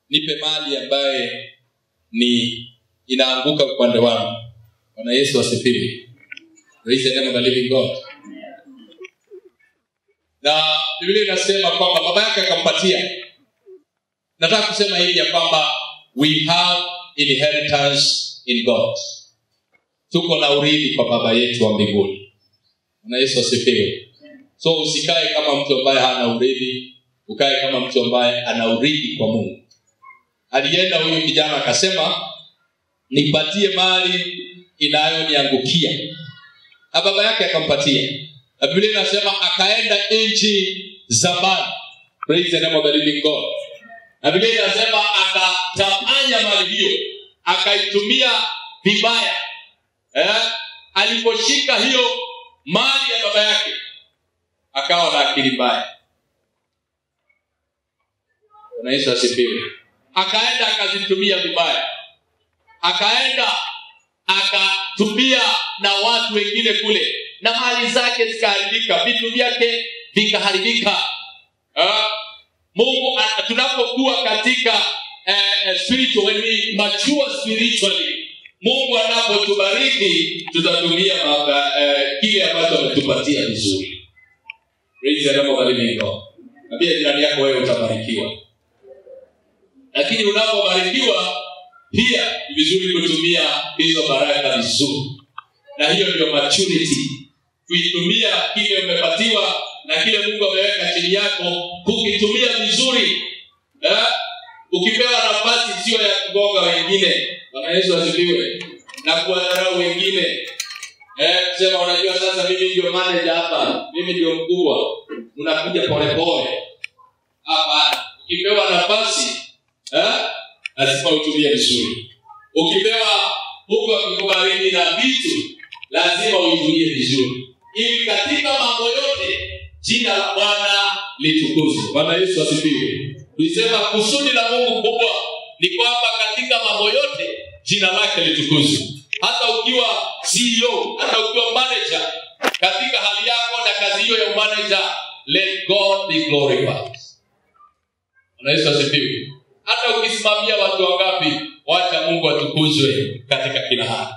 Nipe mali ambaye ni inaanguka upande wangu. Bwana yesu asifiwe. Na biblia inasema kwamba baba yake akampatia. Nataka kusema hivi ya kwamba we have inheritance in god. Tuko na urithi kwa baba yetu wa mbinguni. Na yesu asifiwe. So usikae kama mtu ambaye hana urithi. Ukae kama mtu ambaye ana urithi kwa mungu. Alienda huyu kijana akasema nipatie mali inayoniangukia. Na baba yake akampatia. Na biblia inasema akaenda nchi za mbali. Praise the name of the living god na biblia inasema akatapanya mali hiyo akaitumia vibaya eh? aliposhika hiyo mali ya baba yake akawa na akili mbaya na yesu asifiwe akaenda akazitumia vibaya akaenda akatumia na watu wengine kule na mali zake zikaharibika vitu vyake vikaharibika uh, tunapokuwa katika eh, spiritual, when we mature spiritually mungu anapotubariki tutatumia eh, kile ambacho ametupatia vizuri. Praise the name of the living God. na pia jirani yako wewe utabarikiwa. Lakini unapobarikiwa pia ni vizuri kutumia hizo baraka vizuri. Na hiyo ndio maturity. Kuitumia kile umepatiwa na kile mungu ameweka chini yako kukitumia vizuri ukipewa nafasi sio ya kugonga wengine bwana yesu asifiwe. Na kuwadharau wengine. Eh, sema unajua sasa mimi ndio manaja hapa. Mimi ndio mkubwa. Unakuja polepole hapana. Ukipewa nafasi eh, lazima utumie vizuri. Ukipewa mungu akikubariki na vitu lazima uitumie vizuri. Ili katika mambo yote jina la bwana litukuzwe. Bwana yesu asifiwe tulisema kusudi la mungu kubwa ni kwamba katika mambo yote jina lake litukuzwe. Hata ukiwa ceo hata ukiwa manager katika hali yako na kazi hiyo ya manager let god be glorified. Bwana Yesu hata ukisimamia watu wangapi wacha mungu atukuzwe katika kila hali.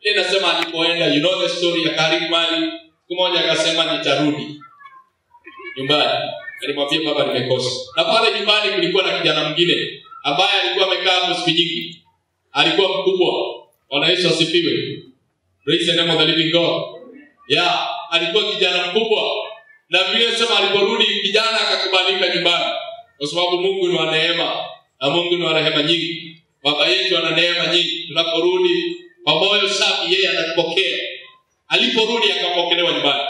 Yeye nasema alipoenda you know the story ya Karim Mali siku moja akasema nitarudi nyumbani alimwambia baba nimekosa na pale nyumbani kulikuwa na kijana mwingine ambaye alikuwa amekaa hapo siku nyingi. Alikuwa mkubwa. Bwana yesu asifiwe. Praise the name of the living god. Yeah alikuwa kijana mkubwa. Na vile sema aliporudi kijana akakubalika nyumbani. Kwa sababu mungu ni wa neema. Na mungu ni wa rehema nyingi. Baba yetu ana neema nyingi. Tunaporudi kwa moyo safi yeye anatupokea. Aliporudi akapokelewa nyumbani.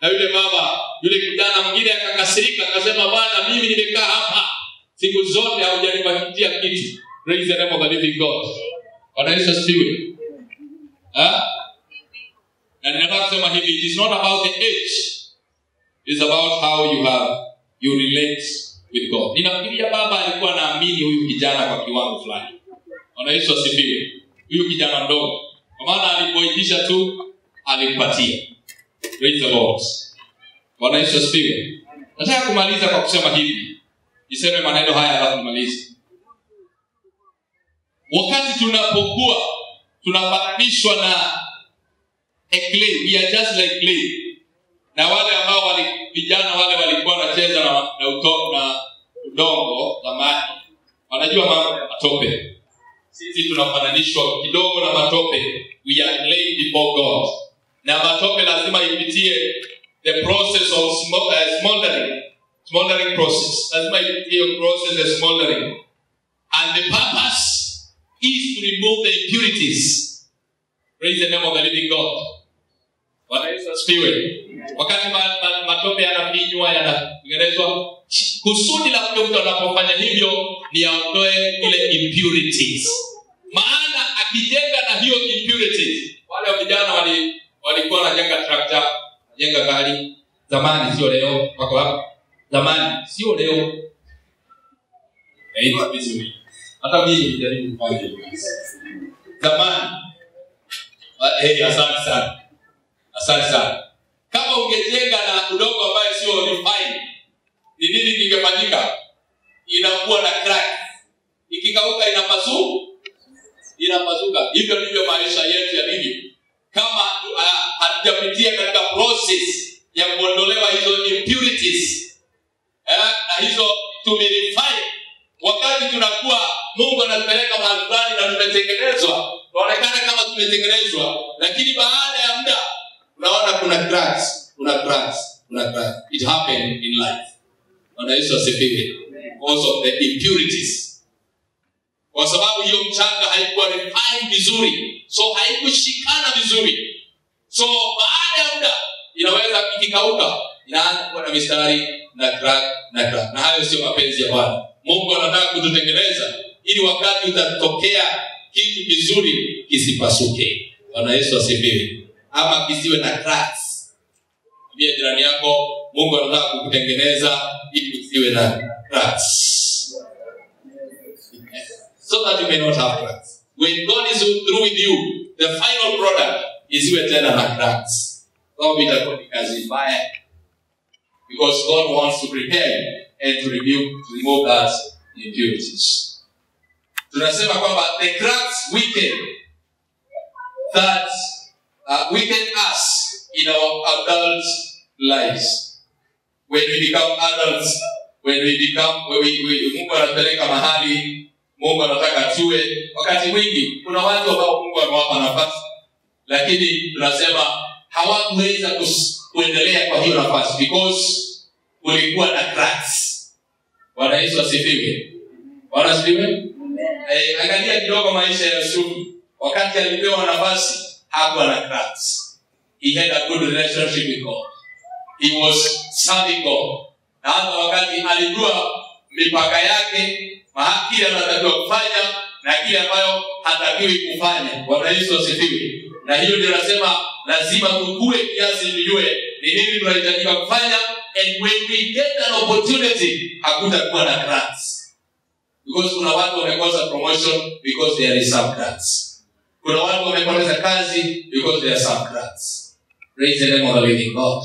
Na yule baba yule kijana akakasirika akasema bwana mimi nimekaa hapa. Siku zote haujanipatia kitu. Praise the name of the living god. Bwana yesu asifiwe. Na ninataka kusema hivi it is not about the age. It is about how you have you relate with god. Ninafikiria baba alikuwa anaamini huyu kijana kwa kiwango fulani. Bwana yesu asifiwe. Huyu kijana mdogo. Kwa maana alipoitisha tu alimpatia praise the lord. Bwana yesu asifiwe nataka kumaliza kwa kusema hivi. Niseme maneno haya alafu nimalize. Wakati tunapokuwa tunafananishwa na clay we are just like clay na wale ambao wali vijana wale walikuwa wanacheza na, na, uto, na udongo zamani. Wanajua mambo ya matope. Sisi tunafananishwa kidogo na matope. We are clay before god. Na matope lazima ipitie the process of sm- uh, smoldering smoldering process. Lazima ipitie hiyo process ya smoldering. And the purpose is to remove the impurities. Praise the name of the living god. Bwana yesu asifiwe. Wakati ma, ma, matope yanafinywa yanatengenezwa kusudi la huyo mtu anapofanya hivyo ni aondoe ile impurities. Maana akijenga na hiyo impurities wale vijana wali walikuwa wanajenga trakta jenga gari. Zamani sio leo. Wako hapa zamani sio leo. Vizuri hata mimi nijaribu kufanya. Zamani. Hey, asante sana. Asante sana. Kama ungejenga na udongo ambaye sio refined ni nini kingefanyika? Inakuwa na crack. Ikikauka inapasuka. Inapasuka. Hivyo ndivyo maisha yetu yalivyo kama uh, hatujapitia katika process ya kuondolewa hizo impurities. Eh, na hizo tumirifai wakati tunakuwa mungu anatupeleka mahali fulani na tumetengenezwa tunaonekana kama tumetengenezwa. Lakini baada ya muda unaona kuna cracks kuna cracks kuna cracks it happened in life. Bwana yesu asifiwe. Because of the impurities kwa sababu hiyo mchanga haikuwa refined vizuri. So haikushikana vizuri. So baada ya muda inaweza ikikauka inaanza kuwa na mistari na crack na crack na hayo sio mapenzi ya bwana. Mungu anataka kututengeneza ili wakati utatokea kitu kizuri kisipasuke. Bwana yesu asifiwe. Ama kisiwe na cracks. Ambia jirani yako mungu anataka kukutengeneza ili usiwe na cracks so that you may not have cracks. When God is through with you, the final product isiwe tena na cracks. Itakuwa ni kazi mbaya. Because God wants to prepare you and to remove, to remove that impurities. Tunasema kwamba the cracks weaken that uh, weaken us in our adult lives. When we become adults, when we become, when we, we, Mungu anatupeleka mahali mungu anataka tuwe. Wakati mwingi kuna watu ambao mungu amewapa nafasi lakini tunasema hawakuweza kuendelea kwa hiyo nafasi because kulikuwa na cracks. Bwana yesu asifiwe. Bwana asifiwe. Eh, angalia kidogo maisha ya yusufu wakati alipewa nafasi hakuwa na cracks. He had a good relationship with god. He was serving god. Na hata wakati alijua mipaka yake maha- kile anatakiwa kufanya na kile ambayo hatakiwi kufanya. Bwana yesu asifiwe. Na hiyo ndio nasema lazima tukue kiasi tujue ni nini tunahitajika kufanya and when we get an opportunity hakutakuwa na grants. Because kuna watu wamekosa promotion because they are some grants. Kuna watu wamepoteza kazi because they are some grants. Praise the name of the living god.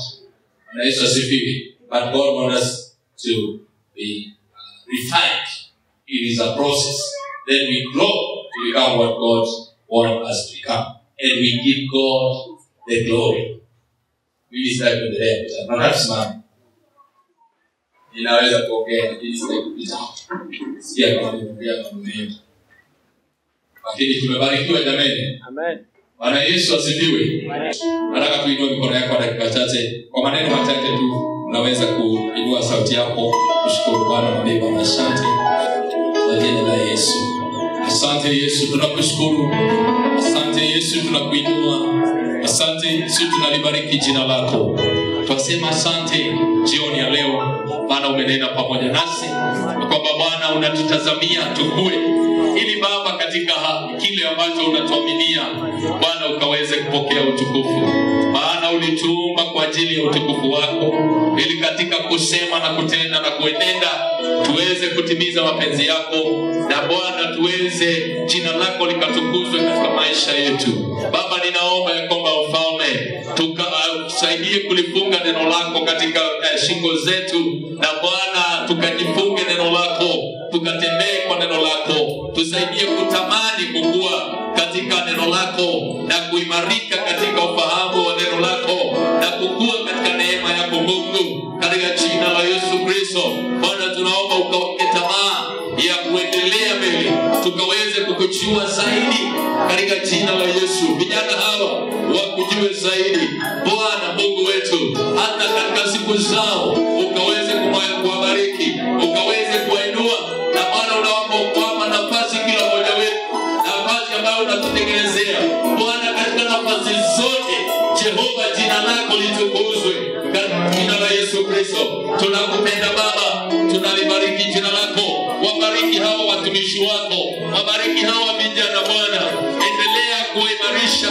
Na yesu asifiwe. But god wants us to be uh, refined it is a process. Then we grow to become what god wants us to become. And we give god the glory. Mimi sitaki kuendelea kupita it is ninaweza kuongea lakini sitaki kupita sikia kama nimeongea mambo mengi lakini tumebarikiwa jamani. Bwana yesu asifiwe. Nataka tuinue mikono yako kwa dakika chache. Kwa maneno machache tu unaweza kuinua sauti yako kushukuru bwana bwana asante kwa jina la yesu. Asante yesu tunakushukuru. Asante yesu tunakuinua. Asante yesu tunalibariki jina lako. Twasema asante jioni ya leo. Maana umenena pamoja nasi. Na kwamba bwana unatutazamia tukue ili baba katika kile ambacho unatuaminia bwana ukaweze kupokea utukufu. Maana ulituumba kwa ajili ya utukufu wako ili katika kusema na kutenda na kuenenda tuweze kutimiza mapenzi yako na bwana tuweze jina lako likatukuzwe katika maisha yetu. Baba ninaomba ya kwamba ufalme tusaidie kulifunga neno lako katika uh, shingo zetu na bwana tukajifunge tusaidie kutamani kukua katika neno lako na kuimarika katika ufahamu wa neno lako na kukua katika neema yako mungu. Katika jina la yesu kristo bana tunaomba ukaweke tamaa ya kuendelea mbele tukaweze kukujua zaidi. Katika jina la yesu vijana hawa wakujue zaidi. Bwana mungu wetu hata katika siku zao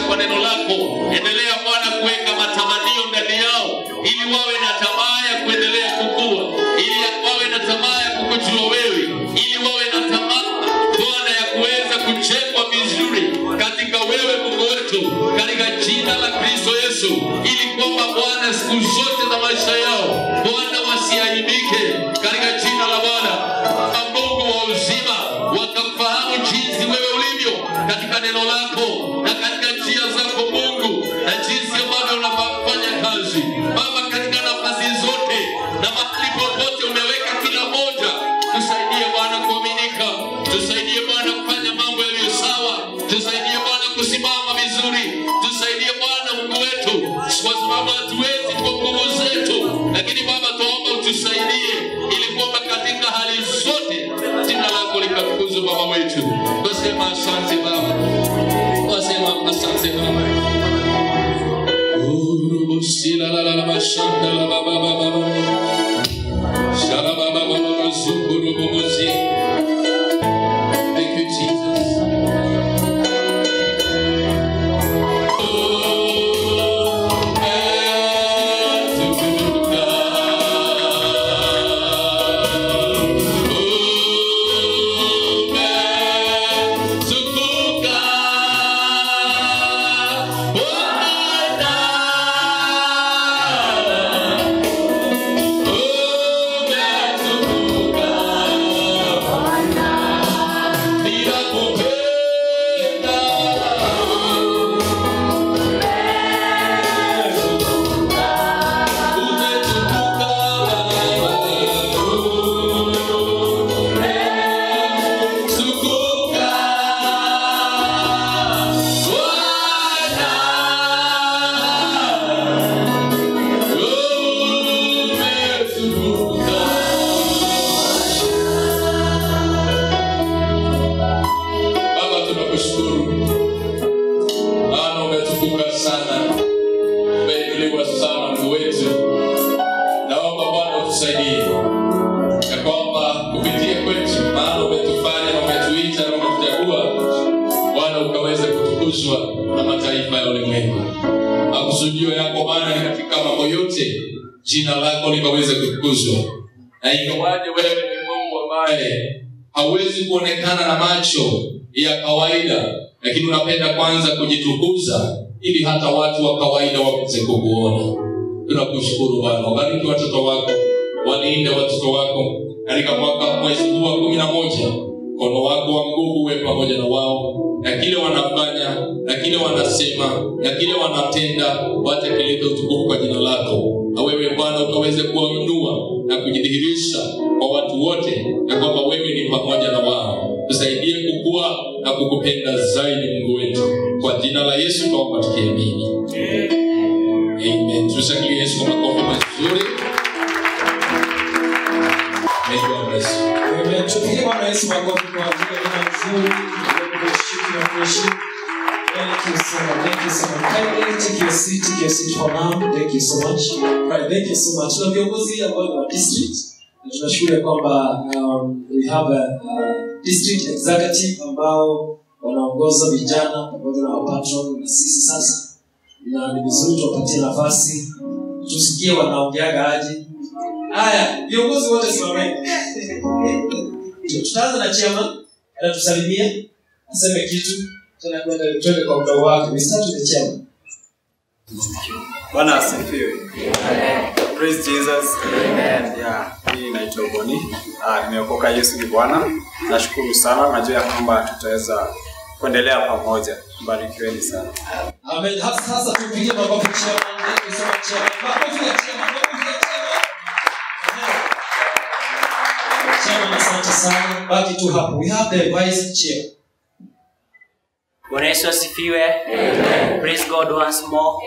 kwa neno lako. Endelea bwana kuweka matamanio ndani yao ili wawe na tamaa ya kuendelea kukua ili wawe na tamaa ya kukujua wewe ili wawe na tamaa bwana ya kuweza kuchekwa vizuri katika wewe mungu wetu katika jina la kristo yesu ili kwamba bwana siku zote sababu hatuwezi kwa nguvu zetu lakini baba tuomba utusaidie ili kwamba katika hali zote. Jina lako likatukuzwe baba wetu. Twasema asante baba. Twasema asante baba. Thank you, utukufu kwa jina lako na wewe bwana ukaweze kuwainua na kujidhihirisha kwa watu wote na kwamba wewe ni pamoja na wao tusaidie kukuwa na kukupenda zaidi mungu wetu kwa jina la yesu naomba tukiamini amen yesu kwa makofi mazuri. You so much. Thank you so much. Kindly take your seat, take your seat for now. Thank you so much. Right, thank you so much. Tuna viongozi ambao ni wa district. Na tunashukuru ya kwamba um, we have a, a district executive ambao wanaongoza vijana pamoja na wapatron na sisi sasa, na ni vizuri tuwapatie nafasi tusikie wanaongeaga aje. Haya, viongozi wote simameni. Tutaanza na chairman, atatusalimia, aseme kitu, tena kwenda kwa mdogo wake. Bwana asifiwe praise jesus yeah hii naitwa boni ah, nimeokoka yesu ni bwana nashukuru sana najua ya kwamba tutaweza kuendelea pamoja mbarikiweni sana Amen. Hasa sasa tupigie makofi. Makofi ya chairman, makofi ya chairman. Amen. Asante sana. Baki tu hapo. We have the vice chair. Bwana Yesu asifiwe. Praise God once more.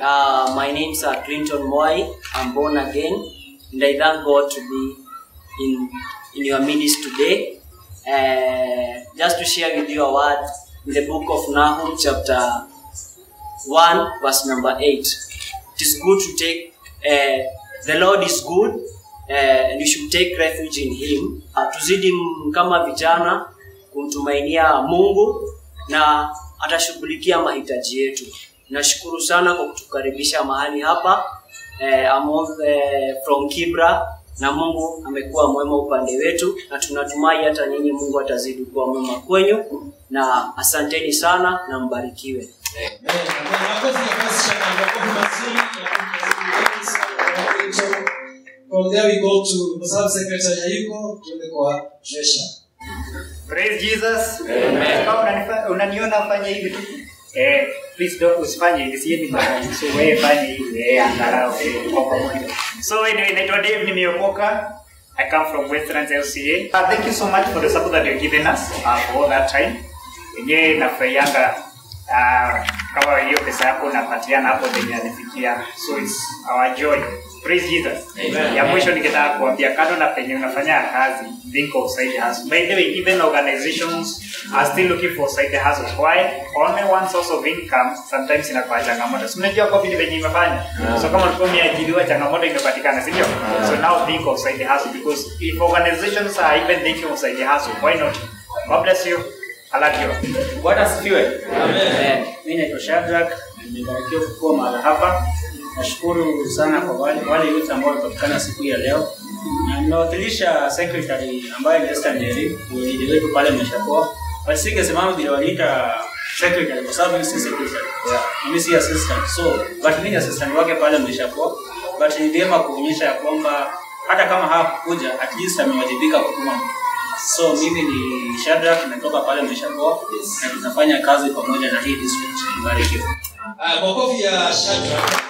Uh, my name uh, Clinton Moi. I'm born again, and I thank God to be in in your midst today. Uh, just to share with you a word in the book of Nahum, chapter one, verse number eight. It is good to take. Uh, the Lord is good, uh, and you should take refuge in Him. Uh, tuzidi kama vijana kumtumainia Mungu na atashughulikia mahitaji yetu. Nashukuru sana kwa kutukaribisha mahali hapa eh, amo, eh, from Kibra na Mungu amekuwa mwema upande wetu, na tunatumai hata nyinyi Mungu atazidi kuwa mwema kwenyu, na asanteni sana na mbarikiwe. Amen. Amen. Praise Jesus. Kama unaniona fanya hivi tu. Eh, please don't usifanye hivi mahali. So wewe fanye hivi eh angalau eh kwa pamoja. So anyway, naitwa Dave nimeokoka. I come from Westlands LCA. Uh, thank you so much for the support that you've given us uh, for all that time. Yenyewe nafurahianga uh, kama hiyo pesa yako unapatiana hapo ndio alifikia So it's our joy. Praise Jesus. Amen. Ya mwisho nikitaka kuambia kando na penye unafanya kazi, think of side hustle. By the way, even organizations are still looking for side hustles. Why? Only one source of income sometimes inakuwa changamoto. Si unajua kwa vile venye imefanya. So kama ulikuwa umeajiriwa changamoto imepatikana, si ndio? So now think of side hustle because if organizations are even thinking of side hustle, why not? God bless you. You. Bwana asifiwe. Amen. Mimi naitwa Shadrack, nimebarikiwa kuwa mahali hapa. Nashukuru sana kwa wale wale wote ambao wamepatikana siku ya leo, na nimewakilisha secretary ambaye ni Esther Njeri, mwenyeji wetu pale Meshapoa. But singesimama vile waliita secretary kwa sababu si secretary, mimi si assistant, so but mimi assistant wake pale Meshapoa. But ni vyema kuonyesha ya kwamba hata kama hakukuja, at least amewajibika kutuma mtu. So mimi ni Shadrack, nimetoka pale Meshapoa na tunafanya kazi pamoja na hii district. Mbarikiwe. kwa kofi ya Shadrack.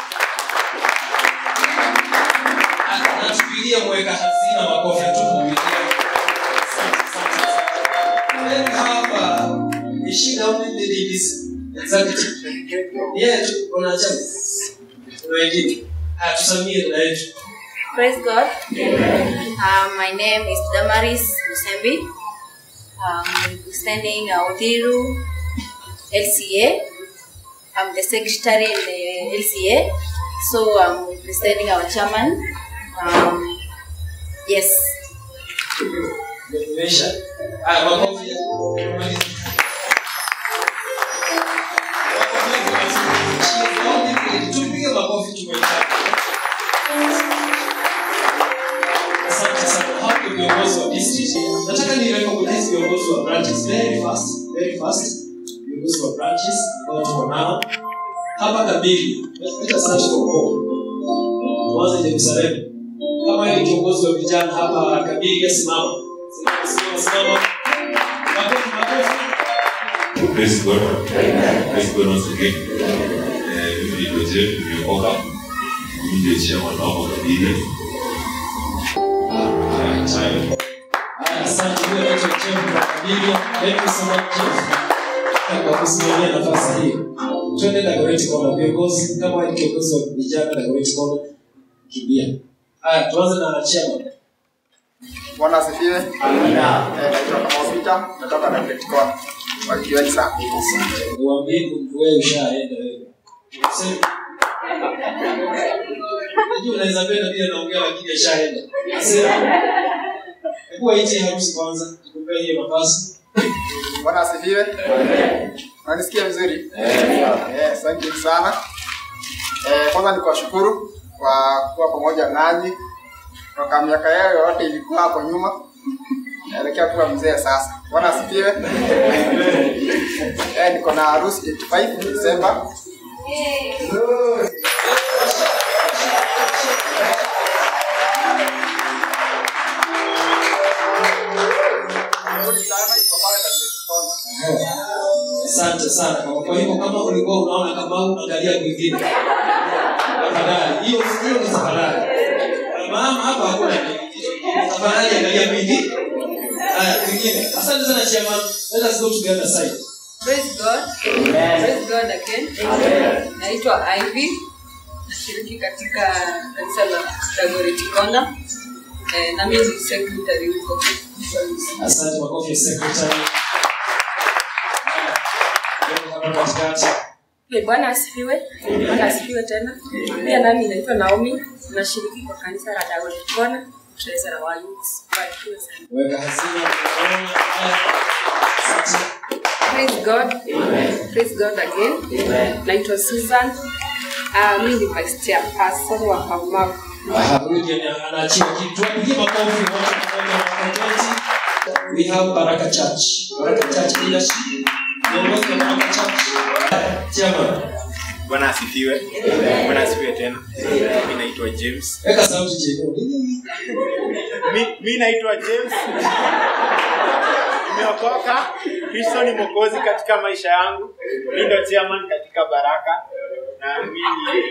Ah, Natupigia mweka hazina makofi tu. Then hapa ni shida only the ladies executive. Yeah, unaacha. wengine. Ah, tusamie dada yetu. Praise God. Um, my name is Damaris Musembi. I'm representing uh, Uthiru LCA. I'm the secretary in the LCA. So I'm representing our chairman. Um, yes. Makofi ya Tupige makofi tumeichapa. Nataka ni recognize viongozi wa branches very fast very fast viongozi wa branches ambao tuko nao hapa kabili let us start from home kwanza Jerusalem kama ni kiongozi wa vijana hapa kabili simama simama simama makofi makofi Praise God. Praise God once again. Eh, mimi ndio Jeff nimeokoka. Mimi ndio chairman wa. Ah, time. Asante huyo Jeff wa kabili thank you so much Jeff kwa kusimamia nafasi hii twende Dagoretti Corner viongozi kama ni kiongozi wa vijana Dagoretti Corner kimbia haya tuanze na chairman Bwana asifiwe. Amina. Eh, naitwa kama Peter, natoka na Great Corner. Barikiweni sana. Uambie wewe ushaenda wewe. Unajua unaweza naongea lakini ashaenda. Harusi kwanza, tukupe hiyo. Bwana asifiwe. Unanisikia vizuri? Eh, asante sana. Eh, kwanza ni kuwashukuru kwa kuwa pamoja nanyi toka miaka yao yoyote ilikuwa hapo nyuma naelekea kuwa mzee sasa. Bwana asifiwe. Eh, niko na harusi 5 Desemba. Asante sana. Kwa hivyo kama ulikuwa unaona kama unaangalia kwingine. Tafadhali, hiyo hiyo ni tafadhali. Mama hapa hakuna. Tafadhali angalia kwingine. Haya, kwingine. Asante sana chairman. Let us go to the other side. Praise God. Amen. Praise God again. Amen. Naitwa Ivy. Nashiriki katika kanisa la Tagore Corner. Eh, na mimi ni secretary huko. Asante makofi secretary. Hapa. Eh, Bwana asifiwe. Bwana asifiwe tena. Pia nami naitwa Naomi. Nashiriki kwa kanisa la Dagoretti Corner. Treasurer wa youth. Barikiwe sana. Weka hazina. Praise God. Amen. Praise God again. Naitwa Susan. Uh, mimi ni vice chairperson wa wakati. We have Baraka Church. Baraka Church leadership. Viongozi wa Baraka Church. Chairman. Bwana asifiwe. Bwana asifiwe tena. Mimi naitwa James. Weka sauti chini. Mi- mi naitwa James. Nimeokoka. Kristo ni mwokozi katika maisha yangu. mi ndo chairman katika Baraka na mimi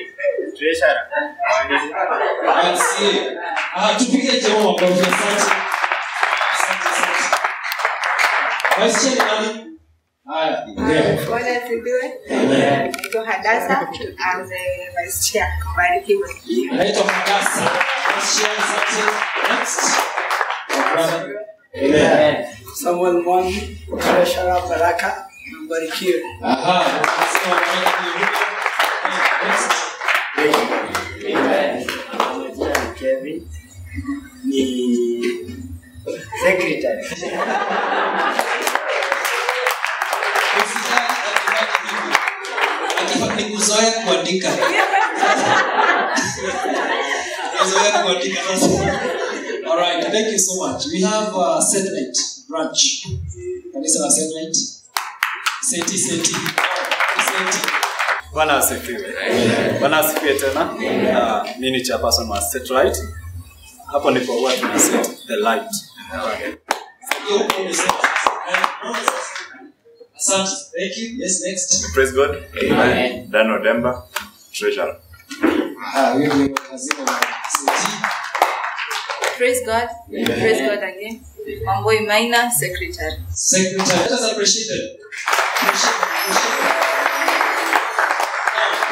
ni treasurer. Ah, tupige makofi. Asante. Vice nani? Haya. Bwana asifiwe. Amen. Naitwa Hadasa. I'm the vice chair. Barikiwe. Anaitwa Magasa. Vice Chair. Next. Our. Amen. Samuel Mwangi, treasurer Baraka, mbarikiwe. Aha, nasema Baraka ni huyo. Next. Kevin ni secretary. Akifa- ni kuzoea kuandika kuzoea kuandika sasa alright thank you so much we have uh, satellite branch kanisa la seti seti seti Bwana asifiwe. Bwana asifiwe tena. Uh, mimi ni chairperson wa Satellite. Hapo ndipo huwa tuna set the light. asante thank you yes next Praise God. Amen. Dan Odemba, treasurer. ah kazini Praise God. Praise God again. Wamboi Maina, secretary. secretary let us appreciate it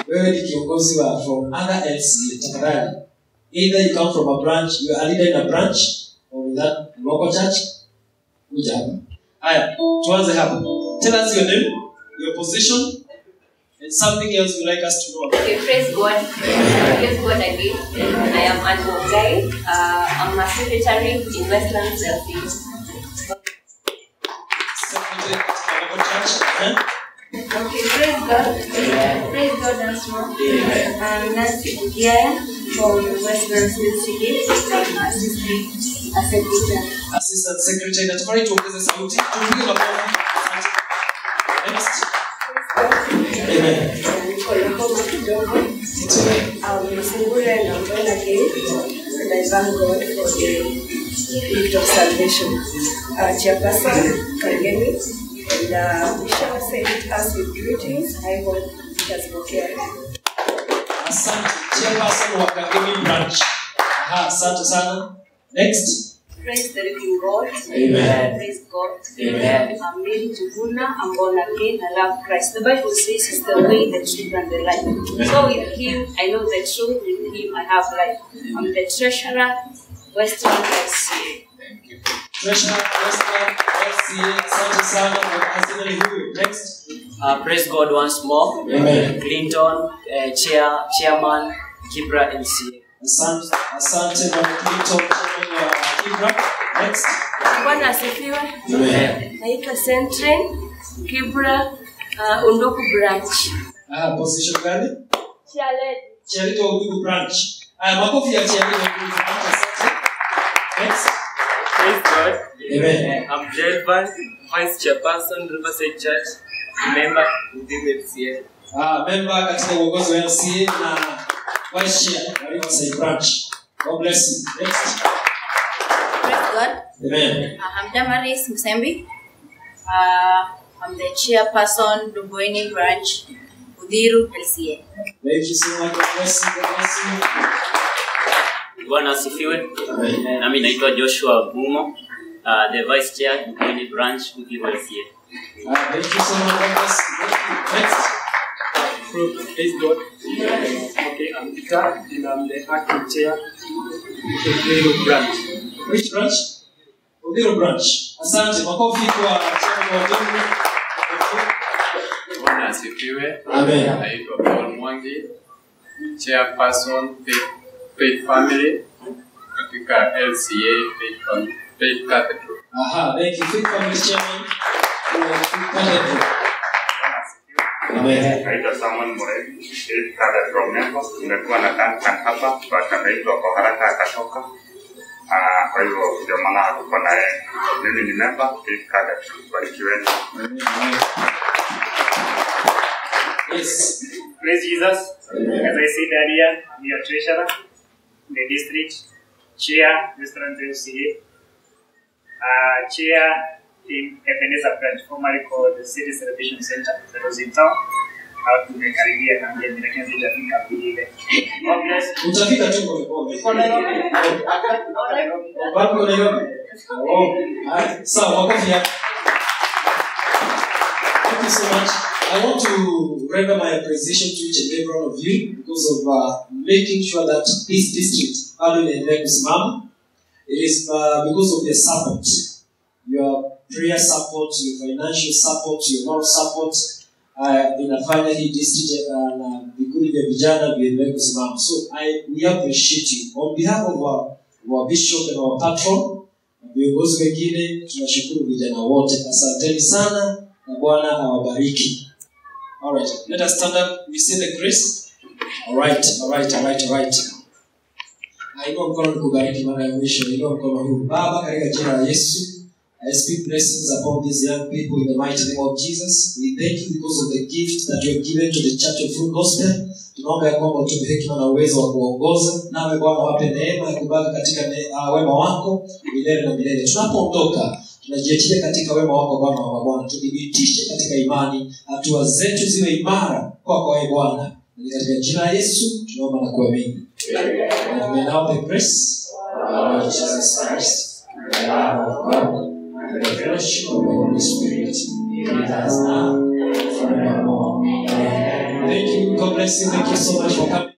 wewe ni kiongozi wa from other LC tafadhali either you come from a branch you are a leader in a branch or with that local church kuja. Hapa haya tuanze hapa tell us your name your position something else you like us to know about Okay, praise God. Praise God again. I am Ogai. Uh, I'm a secretary in Westland Selfies. Okay, praise God. Praise God once more. I'm Nancy Ugiaya from Western City, assisting Assistant Secretary. Natamani tuongeze sauti. Tupige makofi. Chairperson Kangemi, and uh, Michelle sent us with greetings. I hope it has spoken. Asante. Chairperson wa Kangemi branch. Asante sana. Next. Praise the living God. Amen. Praise God. Amen. I'm Mary Juguna. I'm born again. I love Christ. The Bible says He's the way, the truth, and the life. So with Him, I know the truth. With Him, I have life. I'm the treasurer, Western SCA. Treasurer, Western, SCA. Asante sana kwa hazina huyu. Next. Uh, praise God once more. Amen. Clinton, uh, chair, chairman, Kibra LCA. Asante, asante Bwana Clinton, wa Kibra. Next. Bwana asifiwe. Amen. Naitwa Centrin Kibra uh, Undugu branch. Ah, position gani? Chalet. Charity wa branch. Aya, makofi ya Charity wa branch. Next. Praise God. Amen. I'm Jelvan, Vice Chairperson, Riverside Church, member within the Ah, member katika uongozi wa MCA na vice chair wa Riverside branch. God bless you. Next. Praise God. Amen. Uh, I'm Damaris Musembi. Uh, I'm the chairperson, Duboini branch, Udhiru LCA. Thank you so much. God bless you. God bless you. Bwana asifiwe. Nami naitwa Joshua Gumo, uh, the vice chair Dukwini branch Udhiru LCA. Thank you so much. God bless you. Thank God. Okay, I'm Peter and I'm the acting chair of the Udhiru branch. Which branch? Udhiru branch. Asante. Makofi kwa chairman wa Udhiru. Bwana asifiwe. Amen. Naitwa Paul Mwangi, chairperson Faith, Faith Family katika LCA Faith, Fam- Faith Cathedral. Aha, thank you. Faith family chairman. Faith Cathedral. Naitwa Samuel Mureli, Faith Cathedral member. Tumekuwa na Duncan hapa, but anaitwa kwa haraka akatoka. Ah, kwa hivyo ndio maana hatuko naye. Mimi ni memba Cathedral. Barikiweni. Yes. Praise Jesus. As I said earlier, we are treasurer in the district, chair, Western MCA, uh, chair in Ebenezer branch, formerly called the City Celebration Center, that was in town. Au tumekaribia kampeni lakini sijafika vile. Utafika tu pole pole. Wapi uko Nairobi? Oh. Sawa, makofi ya. Thank you so much. I want to render my appreciation to each and every one of you because of uh, making sure that this district bado inaendelea kusimama. It is uh, because of your support, your prayer support, your financial support, your moral support uh, inafanya hii district uh, na vikundi vya vijana viendelee kusimama. So I, we appreciate you on behalf of our, our bishop and our patron na viongozi wengine, tunashukuru vijana wote, asanteni sana na Bwana awabariki. All right, let us stand up. We say the grace. All right, all right, all right, all right. Nainua mkono nikubariki mara ya mwisho. Nainua mkono huu. Baba, katika jina la Yesu, I speak blessings upon these young people in the mighty name of Jesus. We thank you because of the gift that you have given to the Church of Full Gospel. Tunaomba ya kwamba utupe hekima na uwezo wa kuongoza, nawe Bwana wape neema ya kubaki katika uh, wema wako milele na milele. Tunapoondoka tunajiachilia katika wema wako Bwana wa Bwana, tudhibitishe katika imani, hatua zetu ziwe imara kwako wewe Bwana. Ni katika jina la Yesu tunaomba na kuamini. And may now the grace of our Lord Jesus Christ, the love of God, the fellowship of the Holy Spirit be with us now and forevermore. Thank you. God bless you. Thank you so much for coming.